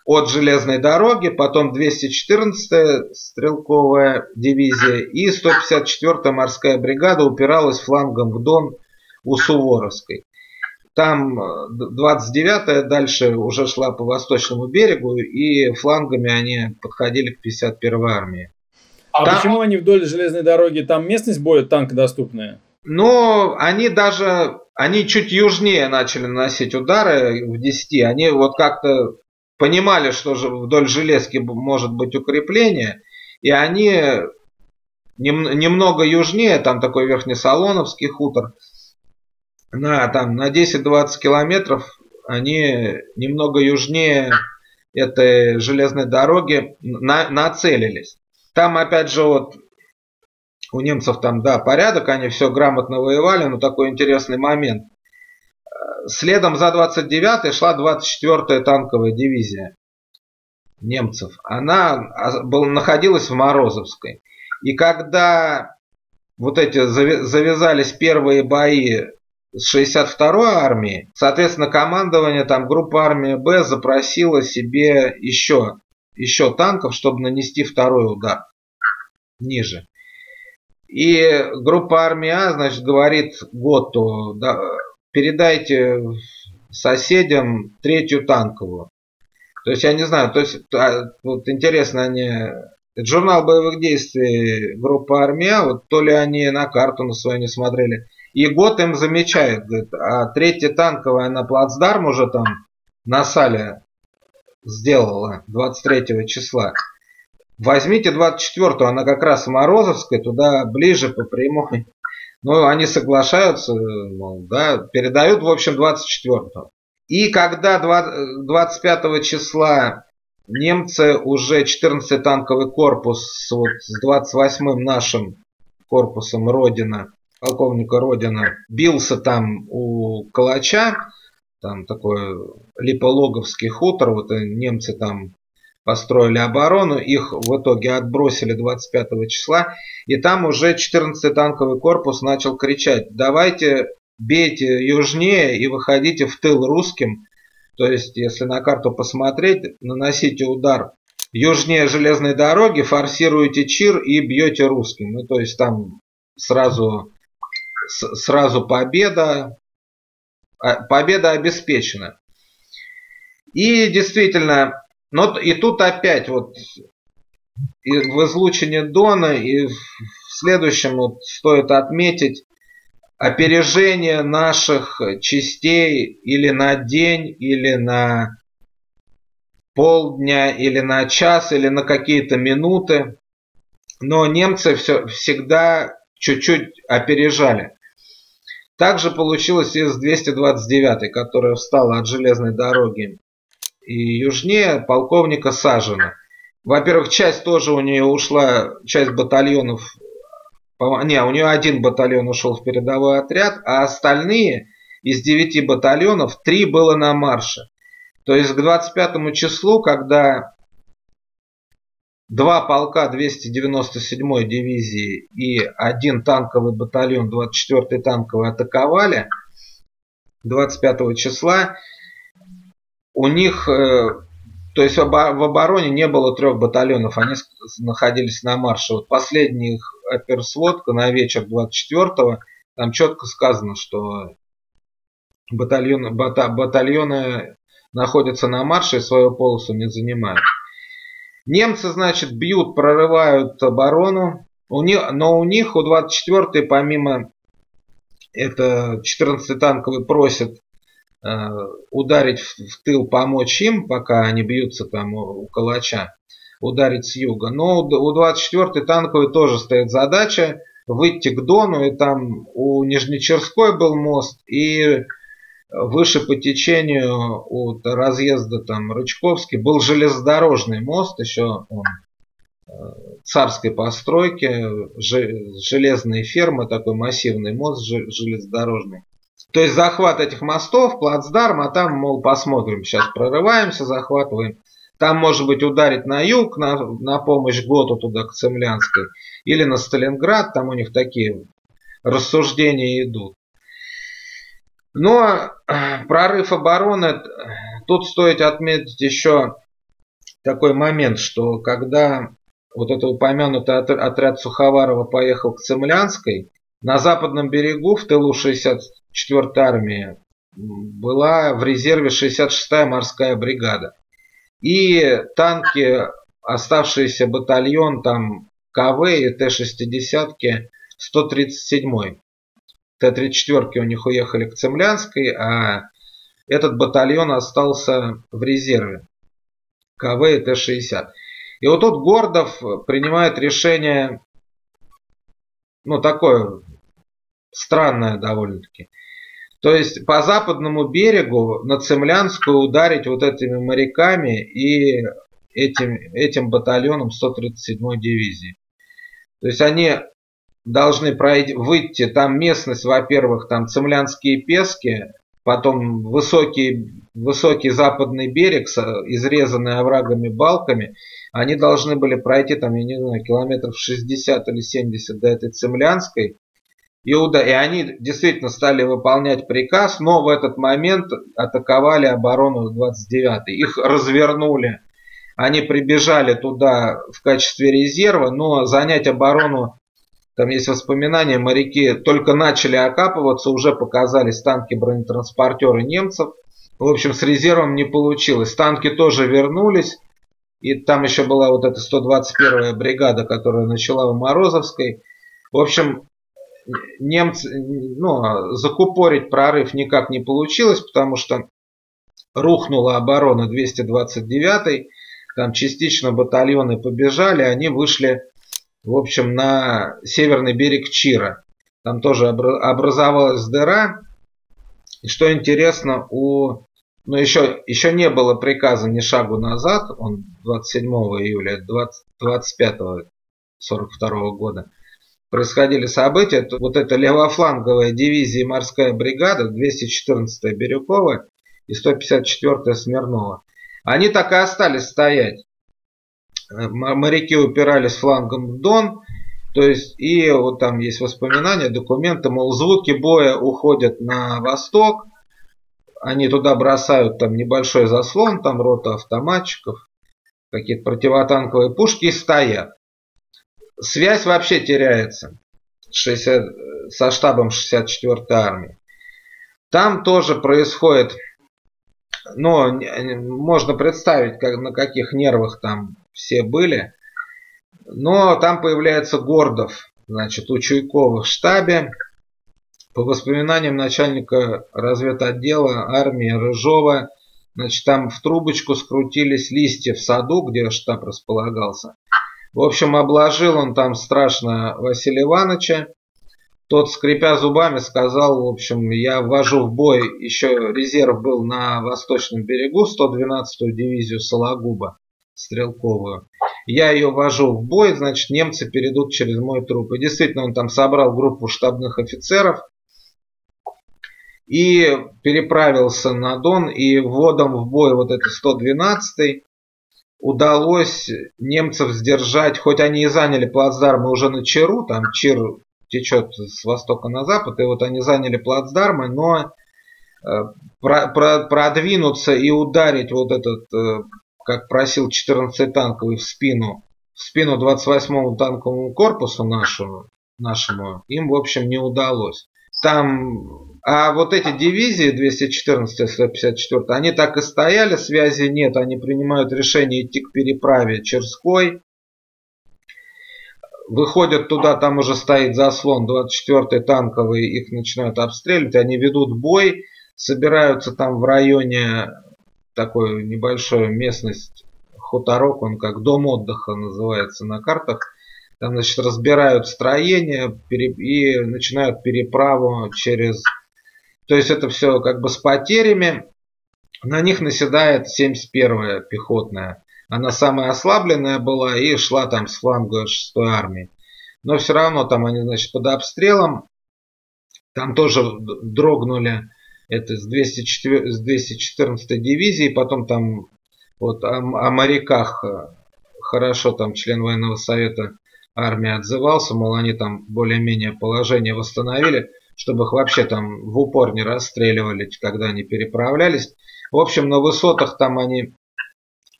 S2: от железной дороги, потом 214-я стрелковая дивизия и 154-я морская бригада упиралась флангом в Дон у Суворовской. Там 29-я э, дальше уже шла по восточному берегу, и флангами они подходили к 51-й армии.
S1: А там... почему они вдоль железной дороги? Там местность более танкодоступная?
S2: Ну, они даже, они чуть южнее начали наносить удары в 10. Они вот как-то понимали, что же вдоль железки может быть укрепление, и они нем, немного южнее, там такой Верхнесолоновский хутор, на, там, на 10-20 километров они немного южнее этой железной дороги на, нацелились. Там опять же вот у немцев там, да, порядок, они все грамотно воевали, но такой интересный момент. Следом за 29-й шла 24-я танковая дивизия немцев. Она был, находилась в Морозовской. И когда вот эти завязались первые бои с 62-й армией, соответственно, командование там группа армии Б запросило себе еще, еще танков, чтобы нанести второй удар ниже. И группа армии А, значит, говорит Готу, да, передайте соседям третью танковую. То есть, я не знаю, то есть, а, вот интересно, они, это журнал боевых действий группы армия, вот то ли они на карту на свою не смотрели, и год им замечает, говорит, а третья танковая на плацдарм уже там на сале сделала 23 числа. Возьмите 24-ю, она как раз в Морозовской, туда ближе по прямой. Ну, они соглашаются, мол, да, передают, в общем, 24-го. И когда 25 числа немцы уже 14-й танковый корпус вот, с 28-м нашим корпусом Родина, полковника Родина, бился там у Калача, там такой Липологовский хутор, вот немцы там построили оборону, их в итоге отбросили 25 числа, и там уже 14-й танковый корпус начал кричать, давайте бейте южнее и выходите в тыл русским, то есть если на карту посмотреть, наносите удар южнее железной дороги, форсируете Чир и бьете русским, ну то есть там сразу, сразу победа, а, победа обеспечена. И действительно, но и тут опять вот и в излучине Дона и в следующем вот стоит отметить опережение наших частей или на день, или на полдня, или на час, или на какие-то минуты. Но немцы все, всегда чуть-чуть опережали. Также получилось и с 229, которая встала от железной дороги и южнее полковника Сажина. Во-первых, часть тоже у нее ушла, часть батальонов, не, у нее один батальон ушел в передовой отряд, а остальные из девяти батальонов три было на марше. То есть к 25 числу, когда два полка 297-й дивизии и один танковый батальон 24-й танковый атаковали 25 числа, у них, э, то есть в обороне не было трех батальонов, они находились на марше. Вот последняя их оперсводка на вечер 24-го, там четко сказано, что батальон, бата, батальоны находятся на марше и свою полосу не занимают. Немцы, значит, бьют, прорывают оборону, у них, но у них, у 24-й, помимо это 14-й танковый просит ударить в тыл, помочь им, пока они бьются там у Калача, ударить с юга. Но у 24-й танковой тоже стоит задача выйти к Дону, и там у Нижнечерской был мост, и выше по течению от разъезда там Рычковский был железнодорожный мост, еще он царской постройки, железные фермы, такой массивный мост железнодорожный. То есть захват этих мостов, плацдарм, а там, мол, посмотрим, сейчас прорываемся, захватываем. Там, может быть, ударить на юг, на, на помощь Готу туда, к Цемлянской, или на Сталинград, там у них такие рассуждения идут. Но э, прорыв обороны, тут стоит отметить еще такой момент, что когда вот этот упомянутый отряд Суховарова поехал к Цемлянской, на западном берегу в тылу 64-й армии была в резерве 66-я морская бригада. И танки, оставшийся батальон, там КВ и Т-60, 137-й. Т-34 у них уехали к Цемлянской, а этот батальон остался в резерве. КВ и Т-60. И вот тут Гордов принимает решение, ну такое странное довольно-таки. То есть по западному берегу на Цемлянскую ударить вот этими моряками и этим, этим батальоном 137-й дивизии. То есть они должны пройти, выйти, там местность, во-первых, там Цемлянские пески, потом высокий, высокий западный берег, изрезанный оврагами балками, они должны были пройти там, я не знаю, километров 60 или 70 до этой Цемлянской, Иуда, и они действительно стали выполнять приказ, но в этот момент атаковали оборону 29-й. Их развернули, они прибежали туда в качестве резерва, но занять оборону там есть воспоминания, моряки только начали окапываться, уже показались танки бронетранспортеры немцев. В общем, с резервом не получилось. Танки тоже вернулись. И там еще была вот эта 121-я бригада, которая начала в Морозовской. В общем, немцы, ну, закупорить прорыв никак не получилось, потому что рухнула оборона 229-й. Там частично батальоны побежали, они вышли в общем, на северный берег Чира. Там тоже образовалась дыра. И что интересно, у, ну еще, еще не было приказа ни шагу назад, он 27 июля 20, 25 42 года, происходили события. Вот эта левофланговая дивизия морская бригада, 214-я Бирюкова и 154-я Смирнова, они так и остались стоять моряки упирались флангом в Дон, то есть, и вот там есть воспоминания, документы, мол, звуки боя уходят на восток, они туда бросают там небольшой заслон, там рота автоматчиков, какие-то противотанковые пушки и стоят. Связь вообще теряется 60, со штабом 64-й армии. Там тоже происходит, ну, можно представить, как, на каких нервах там все были. Но там появляется Гордов, значит, у Чуйкова в штабе. По воспоминаниям начальника разведотдела армии Рыжова, значит, там в трубочку скрутились листья в саду, где штаб располагался. В общем, обложил он там страшно Василия Ивановича. Тот, скрипя зубами, сказал, в общем, я ввожу в бой, еще резерв был на восточном берегу, 112-ю дивизию Сологуба стрелковую. Я ее вожу в бой, значит, немцы перейдут через мой труп. И действительно, он там собрал группу штабных офицеров и переправился на Дон. И вводом в бой вот этой 112-й удалось немцев сдержать, хоть они и заняли плацдармы уже на Чару, там Чир течет с востока на запад, и вот они заняли плацдармы, но э, продвинуться и ударить вот этот э, как просил 14 танковый в спину, в спину 28-му танковому корпусу нашему, нашему, им, в общем, не удалось. Там, а вот эти дивизии 214 154 они так и стояли, связи нет, они принимают решение идти к переправе Черской, выходят туда, там уже стоит заслон 24-й танковый, их начинают обстреливать, они ведут бой, собираются там в районе такой небольшой местность, хуторок, он как дом отдыха называется на картах. Там, значит, разбирают строение и начинают переправу через... То есть это все как бы с потерями. На них наседает 71-я пехотная. она самая ослабленная была и шла там с фланга 6-й армии. Но все равно там они, значит, под обстрелом. Там тоже дрогнули это с, 204, с 214 дивизии, потом там вот о, о моряках э, хорошо там член военного совета армии отзывался, мол, они там более-менее положение восстановили, чтобы их вообще там в упор не расстреливали, когда они переправлялись. В общем, на высотах там они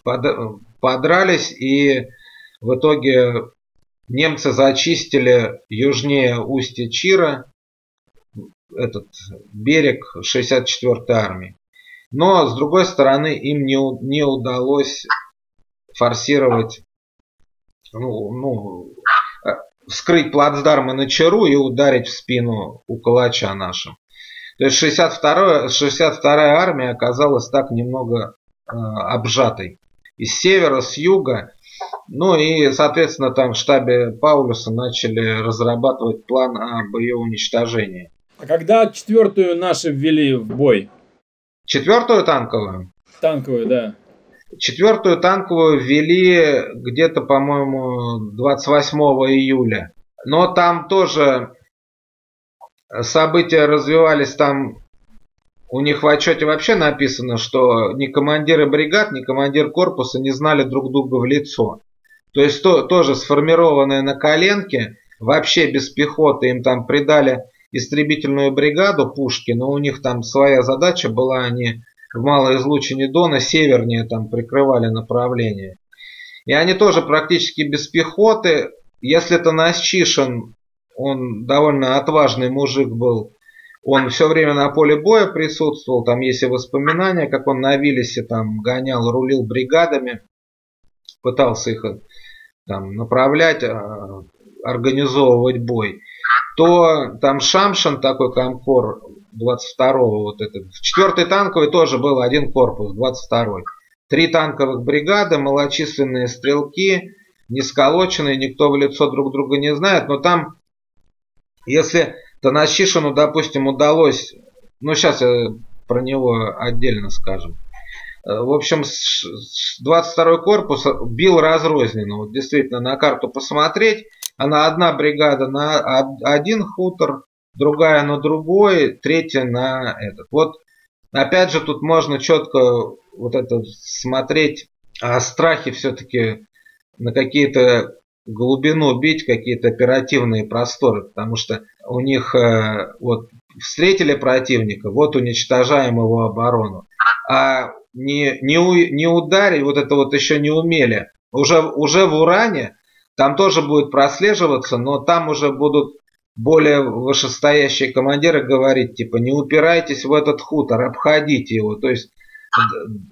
S2: под, подрались и в итоге немцы зачистили южнее устья Чира этот берег 64-й армии. Но, с другой стороны, им не, не удалось форсировать, ну, ну, вскрыть плацдармы на Чару и ударить в спину у калача нашим. То есть 62-я 62 армия оказалась так немного э, обжатой. Из севера, с юга. Ну и, соответственно, там в штабе Паулюса начали разрабатывать план об ее уничтожении.
S1: А когда четвертую наши ввели в бой?
S2: Четвертую танковую?
S1: Танковую, да.
S2: Четвертую танковую ввели где-то, по-моему, 28 июля. Но там тоже события развивались там у них в отчете вообще написано, что ни командиры бригад, ни командир корпуса не знали друг друга в лицо. То есть то, тоже сформированные на коленке, вообще без пехоты, им там придали истребительную бригаду пушки, но у них там своя задача была, они в малой излучине Дона севернее там прикрывали направление. И они тоже практически без пехоты. Если это Насчишин, он довольно отважный мужик был, он все время на поле боя присутствовал, там есть и воспоминания, как он на Виллисе там гонял, рулил бригадами, пытался их там направлять, а, организовывать бой то там Шамшин такой комкор 22-го, вот этот. В 4 танковой тоже был один корпус, 22-й. Три танковых бригады, малочисленные стрелки, не сколоченные, никто в лицо друг друга не знает, но там, если Танашишину, допустим, удалось, ну сейчас я про него отдельно скажем, э, в общем, 22-й корпус бил разрозненно. Вот действительно, на карту посмотреть, она одна бригада на один хутор, другая на другой, третья на этот. Вот опять же тут можно четко вот это смотреть, а страхи все-таки на какие-то глубину бить, какие-то оперативные просторы, потому что у них э, вот встретили противника, вот уничтожаем его оборону. А не, не, не ударить, вот это вот еще не умели. Уже, уже в Уране там тоже будет прослеживаться, но там уже будут более вышестоящие командиры говорить, типа, не упирайтесь в этот хутор, обходите его. То есть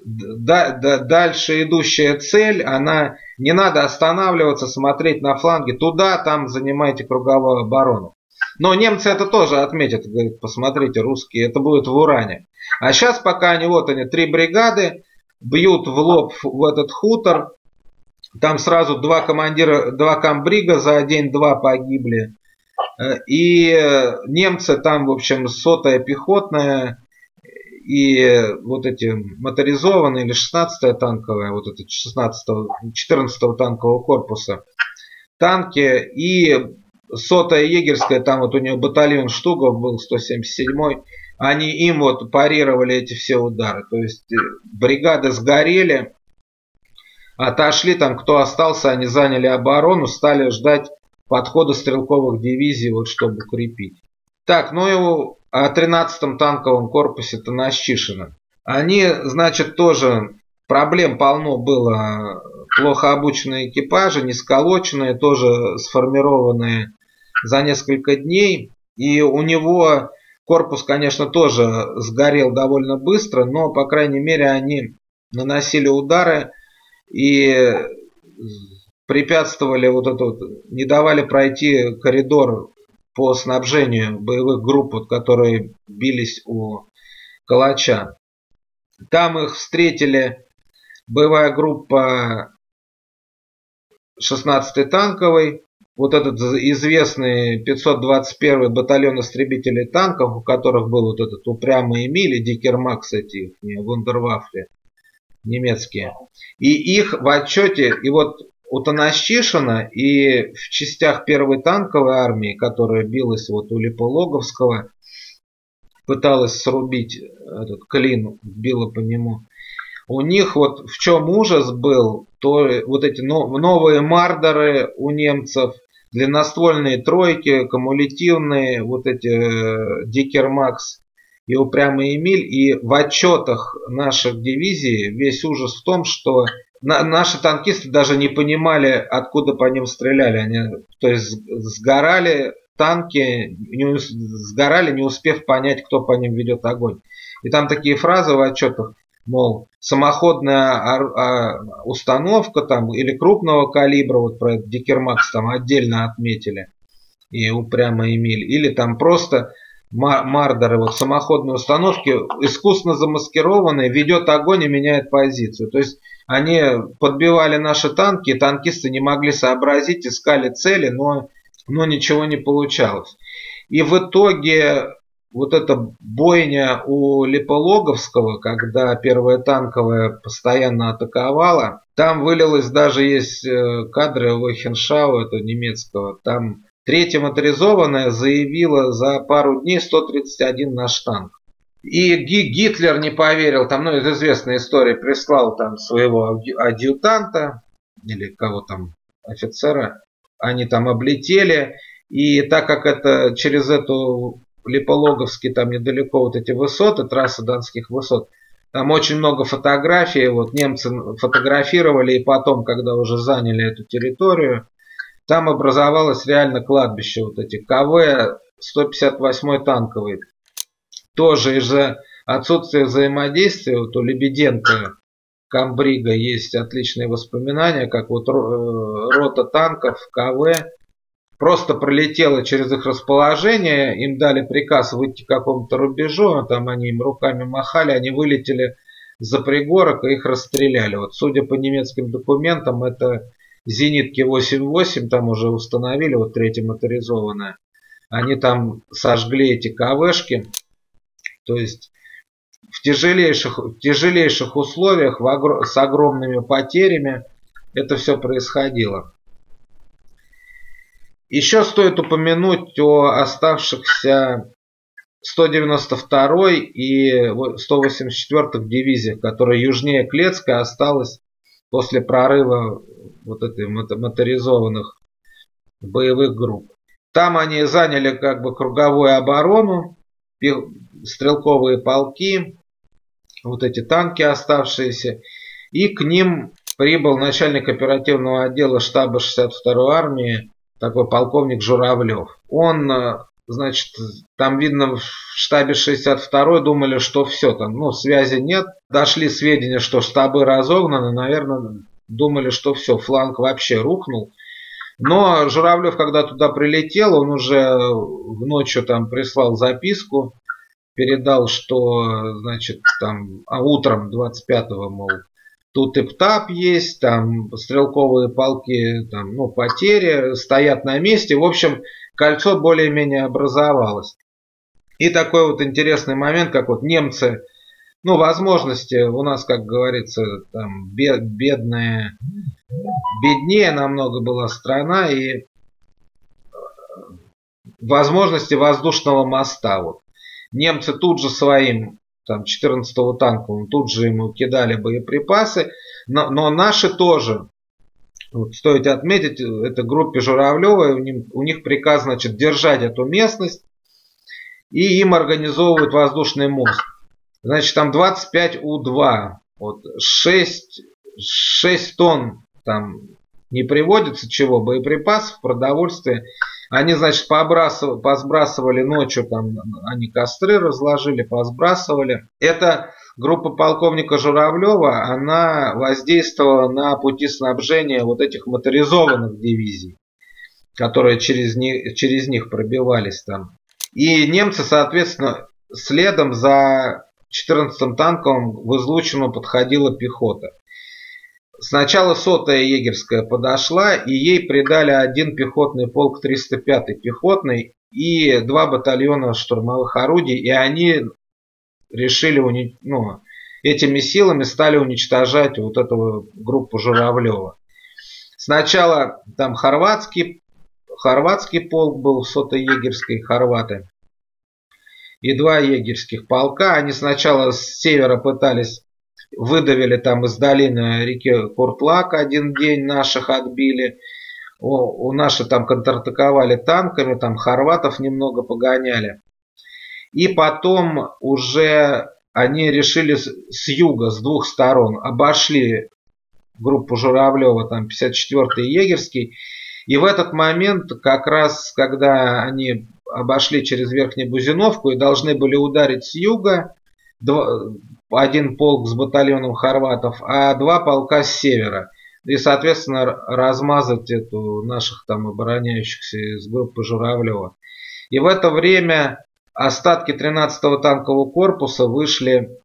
S2: да, да, дальше идущая цель, она не надо останавливаться, смотреть на фланги, туда, там занимайте круговую оборону. Но немцы это тоже отметят, говорят, посмотрите, русские, это будет в Уране. А сейчас пока они, вот они, три бригады, бьют в лоб в этот хутор, там сразу два командира, два комбрига за день-два погибли. Э, и немцы там, в общем, сотая пехотная и вот эти моторизованные, или 16-я танковая, вот это 16 14 танкового корпуса, танки и сотая егерская, там вот у нее батальон Штугов был, 177-й, они им вот парировали эти все удары. То есть э, бригады сгорели, Отошли там, кто остался, они заняли оборону, стали ждать подхода стрелковых дивизий, вот чтобы укрепить. Так, ну и о 13-м танковом корпусе Танащишина. Они, значит, тоже проблем полно было. Плохо обученные экипажи, не сколоченные, тоже сформированные за несколько дней. И у него корпус, конечно, тоже сгорел довольно быстро, но, по крайней мере, они наносили удары и препятствовали вот это вот, не давали пройти коридор по снабжению боевых групп, вот, которые бились у Калача. Там их встретили боевая группа 16-й танковой, вот этот известный 521 батальон истребителей танков, у которых был вот этот упрямый Эмиль и Дикермак, кстати, не Вундервафле. немецкие. И их в отчете, и вот у Танащишина и в частях первой танковой армии, которая билась вот у Липологовского, пыталась срубить этот клин, била по нему. У них вот в чем ужас был, то вот эти новые мардеры у немцев, длинноствольные тройки, кумулятивные, вот эти э, Дикермакс и упрямый Эмиль. И в отчетах наших дивизий весь ужас в том, что наши танкисты даже не понимали, откуда по ним стреляли. Они, то есть сгорали танки, не, сгорали, не успев понять, кто по ним ведет огонь. И там такие фразы в отчетах, мол, самоходная установка там или крупного калибра, вот про Дикермакс там отдельно отметили, и упрямо Эмиль, или там просто Мардеры, вот самоходные установки, искусно замаскированные, ведет огонь и меняет позицию. То есть они подбивали наши танки, танкисты не могли сообразить, искали цели, но, но ничего не получалось. И в итоге вот эта бойня у Липологовского, когда первая танковая постоянно атаковала, там вылилось даже есть э, кадры у Хеншау, это немецкого, там третья моторизованная заявила за пару дней 131 наш танк. И Гитлер не поверил, там, ну, это известная история, прислал там своего адъютанта, или кого там, офицера, они там облетели, и так как это через эту Липологовский, там недалеко вот эти высоты, трасса Донских высот, там очень много фотографий, вот немцы фотографировали, и потом, когда уже заняли эту территорию, там образовалось реально кладбище, вот эти КВ 158 танковый, тоже из-за отсутствия взаимодействия, вот у Лебеденко Камбрига есть отличные воспоминания, как вот э, рота танков КВ просто пролетела через их расположение, им дали приказ выйти к какому-то рубежу, а там они им руками махали, они вылетели за пригорок и их расстреляли. Вот судя по немецким документам, это зенитки 8.8 там уже установили, вот третья моторизованная. Они там сожгли эти КВшки, то есть в тяжелейших, в тяжелейших условиях в с огромными потерями это все происходило. Еще стоит упомянуть о оставшихся 192 и 184 дивизиях, которые южнее Клецка осталось после прорыва вот этой моторизованных боевых групп. Там они заняли как бы круговую оборону, стрелковые полки, вот эти танки оставшиеся, и к ним прибыл начальник оперативного отдела штаба 62-й армии, такой полковник Журавлев. Он, э, значит, там видно в штабе 62-й думали, что все, там, ну, связи нет. Дошли сведения, что штабы разогнаны, наверное, думали, что все, фланг вообще рухнул. Но Журавлев, когда туда прилетел, он уже в ночью там прислал записку, передал, что, значит, там, а утром 25-го, мол, тут и птап есть, там стрелковые полки, там, ну, потери, стоят на месте. В общем, кольцо более-менее образовалось. И такой вот интересный момент, как вот немцы ну, возможности у нас, как говорится, там бед, бедная, беднее намного была страна и э, возможности воздушного моста. Вот. Немцы тут же своим там 14-го танковым тут же ему кидали боеприпасы, но, но наши тоже. Вот, стоит отметить, это группе Журавлева, у них, у них приказ значит, держать эту местность, и им организовывают воздушный мост. Значит, там 25 У-2. Вот 6, 6 тонн там не приводится чего, боеприпасов, продовольствия. Они, значит, побрасывали, посбрасывали ночью, там они костры разложили, посбрасывали. Эта группа полковника Журавлева, она воздействовала на пути снабжения вот этих моторизованных дивизий, которые через них, через них пробивались там. И немцы, соответственно, следом за 14-м танком в излучину подходила пехота. Сначала сотая егерская подошла, и ей придали один пехотный полк 305-й пехотный и два батальона штурмовых орудий, и они решили ну, этими силами стали уничтожать вот эту группу Журавлева. Сначала там хорватский, хорватский полк был, сото-егерской хорваты, и два егерских полка. Они сначала с севера пытались, выдавили там из долины реки Куртлак один день, наших отбили. У, у наши там контратаковали танками, там хорватов немного погоняли. И потом уже они решили с юга, с двух сторон, обошли группу Журавлева, там 54-й егерский. И в этот момент, как раз, когда они обошли через Верхнюю Бузиновку и должны были ударить с юга, один полк с батальоном хорватов, а два полка с севера. И, соответственно, размазать эту наших там обороняющихся из группы Журавлева. И в это время остатки 13-го танкового корпуса вышли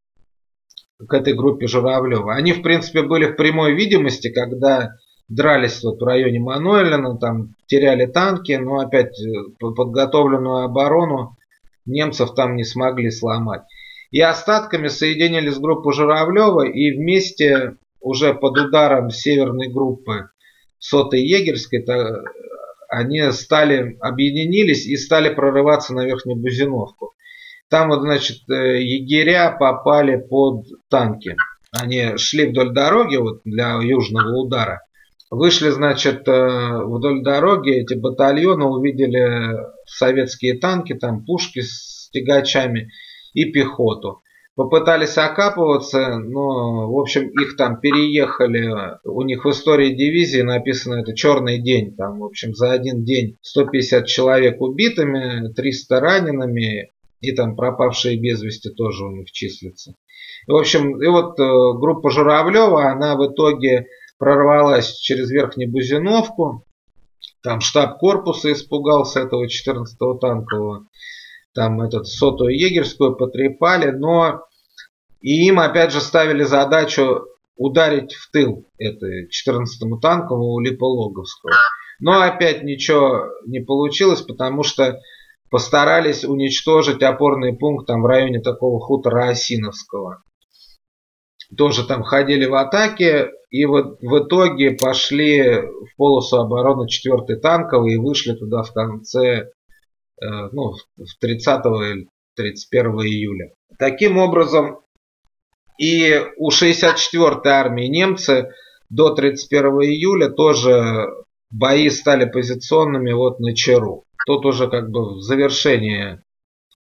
S2: к этой группе Журавлева. Они, в принципе, были в прямой видимости, когда дрались вот в районе Мануэлина, там теряли танки, но опять э, подготовленную оборону немцев там не смогли сломать. И остатками соединились с группой Журавлева и вместе уже под ударом северной группы сотой егерской они стали, объединились и стали прорываться на Верхнюю Бузиновку. Там вот, значит, э, егеря попали под танки. Они шли вдоль дороги вот, для южного удара. Вышли, значит, э, вдоль дороги, эти батальоны увидели советские танки, там пушки с тягачами и пехоту. Попытались окапываться, но, в общем, их там переехали. У них в истории дивизии написано это «Черный день». Там, в общем, за один день 150 человек убитыми, 300 ранеными, и там пропавшие без вести тоже у них числятся. В общем, и вот э, группа Журавлева, она в итоге прорвалась через Верхнюю Бузиновку. Там штаб корпуса испугался этого 14-го танкового. Там этот сотую егерскую потрепали, но и им опять же ставили задачу ударить в тыл этой 14-му танковому Липологовского. Но опять ничего не получилось, потому что постарались уничтожить опорный пункт там в районе такого хутора Осиновского. Тоже там ходили в атаке и вот в итоге пошли в полосу обороны 4-й танковый и вышли туда в конце, ну, в 30 или 31 июля. Таким образом, и у 64-й армии немцы до 31 июля тоже бои стали позиционными вот на Черу. Тут уже как бы в завершение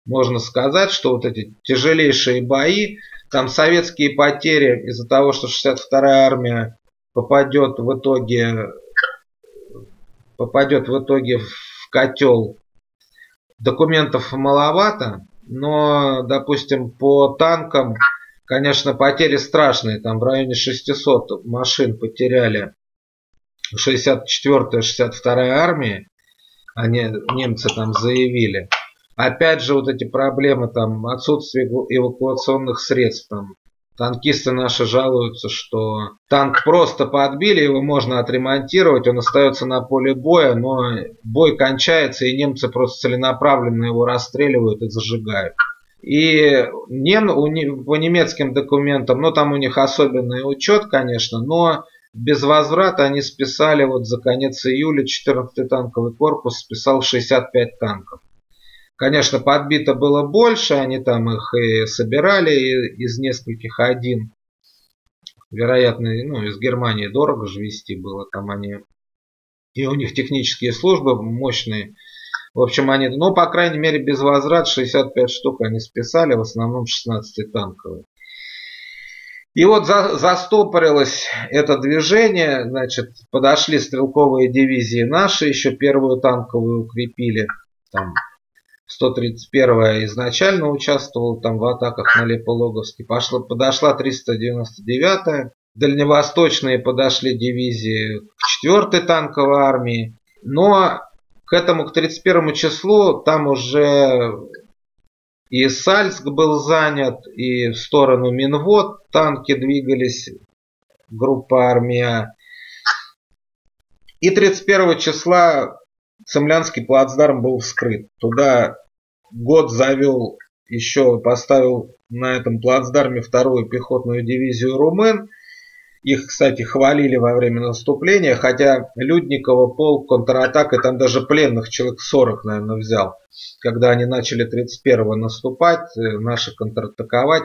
S2: можно сказать, что вот эти тяжелейшие бои, там советские потери из-за того, что 62-я армия попадет в итоге попадет в итоге в котел документов маловато, но, допустим, по танкам, конечно, потери страшные, там в районе 600 машин потеряли 64-я, 62-я армии, они, немцы там заявили. Опять же, вот эти проблемы, там, отсутствие эвакуационных средств, там, Танкисты наши жалуются, что танк просто подбили, его можно отремонтировать, он остается на поле боя, но бой кончается, и немцы просто целенаправленно его расстреливают и зажигают. И нем, по немецким документам, ну там у них особенный учет, конечно, но без возврата они списали вот за конец июля 14-й танковый корпус списал 65 танков. Конечно, подбито было больше, они там их и собирали из нескольких один. Вероятно, ну, из Германии дорого же вести было, там они... И у них технические службы мощные. В общем, они, ну, по крайней мере, без возврат 65 штук они списали, в основном 16 танковые. И вот за, застопорилось это движение, значит, подошли стрелковые дивизии наши, еще первую танковую укрепили, там 131 изначально участвовал там в атаках на Лепологовске. Пошла, подошла 399-я. Дальневосточные подошли дивизии к 4-й танковой армии. Но к этому, к 31 числу, там уже и Сальск был занят, и в сторону Минвод танки двигались, группа армия. И 31 числа Цемлянский плацдарм был вскрыт. Туда год завел, еще поставил на этом плацдарме вторую пехотную дивизию румын. Их, кстати, хвалили во время наступления, хотя Людникова полк контратакой там даже пленных человек 40, наверное, взял. Когда они начали 31-го наступать, э, наши контратаковать.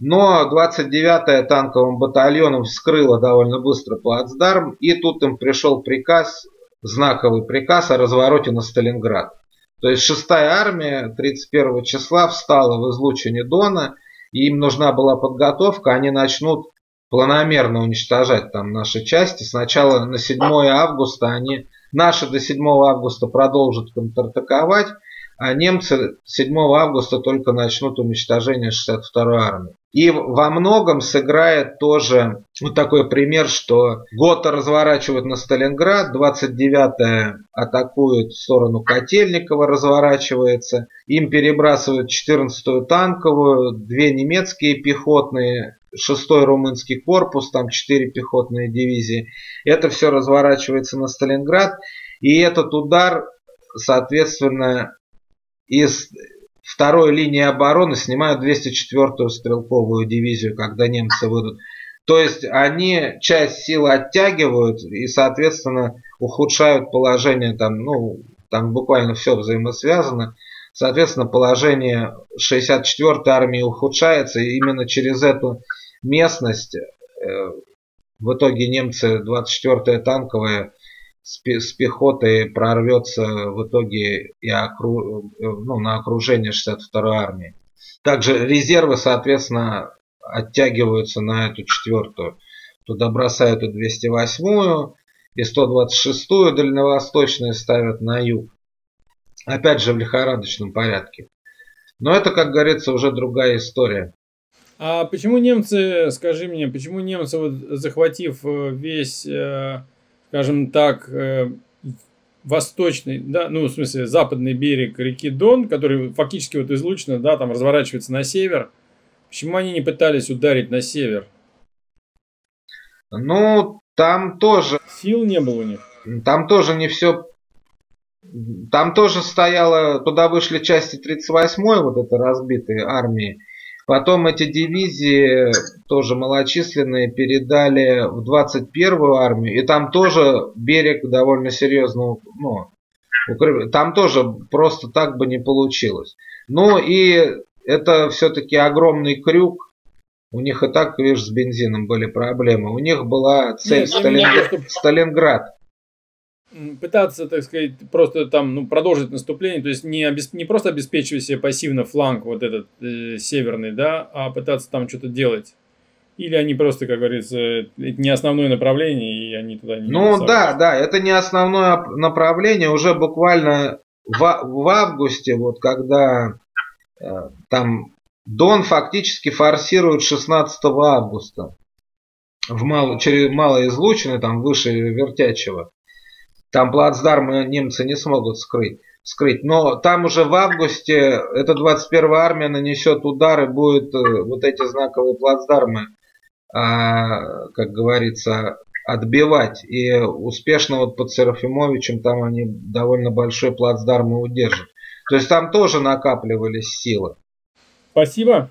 S2: Но 29-я танковым батальоном вскрыла довольно быстро плацдарм, и тут им пришел приказ, знаковый приказ о развороте на Сталинград. То есть 6-я армия 31 числа встала в излучине Дона, и им нужна была подготовка, они начнут планомерно уничтожать там наши части. Сначала на 7 августа они, наши до 7 августа продолжат контратаковать, а немцы 7 августа только начнут уничтожение 62-й армии. И во многом сыграет тоже вот такой пример, что Гота разворачивают на Сталинград, 29-е атакуют в сторону Котельникова, разворачивается. Им перебрасывают 14-ю танковую, две немецкие пехотные, 6-й румынский корпус, там 4 пехотные дивизии. Это все разворачивается на Сталинград. И этот удар, соответственно, из второй линии обороны снимают 204-ю стрелковую дивизию, когда немцы выйдут. То есть они часть сил оттягивают и, соответственно, ухудшают положение там, ну, там буквально все взаимосвязано. Соответственно, положение 64-й армии ухудшается, и именно через эту местность э, в итоге немцы 24-я танковая с пехотой прорвется в итоге и окру... ну, на окружение 62-й армии. Также резервы, соответственно, оттягиваются на эту четвертую. Туда бросают и 208-ю, и 126-ю дальневосточную ставят на юг. Опять же в лихорадочном порядке. Но это, как говорится, уже другая история.
S1: А почему немцы, скажи мне, почему немцы, вот, захватив э, весь э, скажем так, э, восточный, да, ну, в смысле, западный берег реки Дон, который фактически вот излучено, да, там разворачивается на север, почему они не пытались ударить на север?
S2: Ну, там тоже...
S1: Сил не было у них.
S2: Там тоже не все... Там тоже стояло, туда вышли части 38-й, вот это разбитые армии, Потом эти дивизии, тоже малочисленные, передали в 21-ю армию. И там тоже берег довольно серьезно, ну, там тоже просто так бы не получилось. Ну и это все-таки огромный крюк. У них и так, видишь, с бензином были проблемы. У них была цель Сталинград. Сталинград
S1: пытаться, так сказать, просто там ну, продолжить наступление, то есть не, обесп... не просто обеспечивать себе пассивно фланг вот этот э, северный, да, а пытаться там что-то делать. Или они просто, как говорится, это не основное направление, и они туда не
S2: Ну да, да, это не основное направление. Уже буквально в, в августе, вот когда э, там Дон фактически форсирует 16 августа в мало, через малоизлученный, там выше Вертячего. Там плацдармы немцы не смогут скрыть. скрыть. Но там уже в августе эта 21-я армия нанесет удар и будет э, вот эти знаковые плацдармы, а, как говорится, отбивать. И успешно вот под Серафимовичем там они довольно большой плацдарм удержат. То есть там тоже накапливались силы.
S1: Спасибо.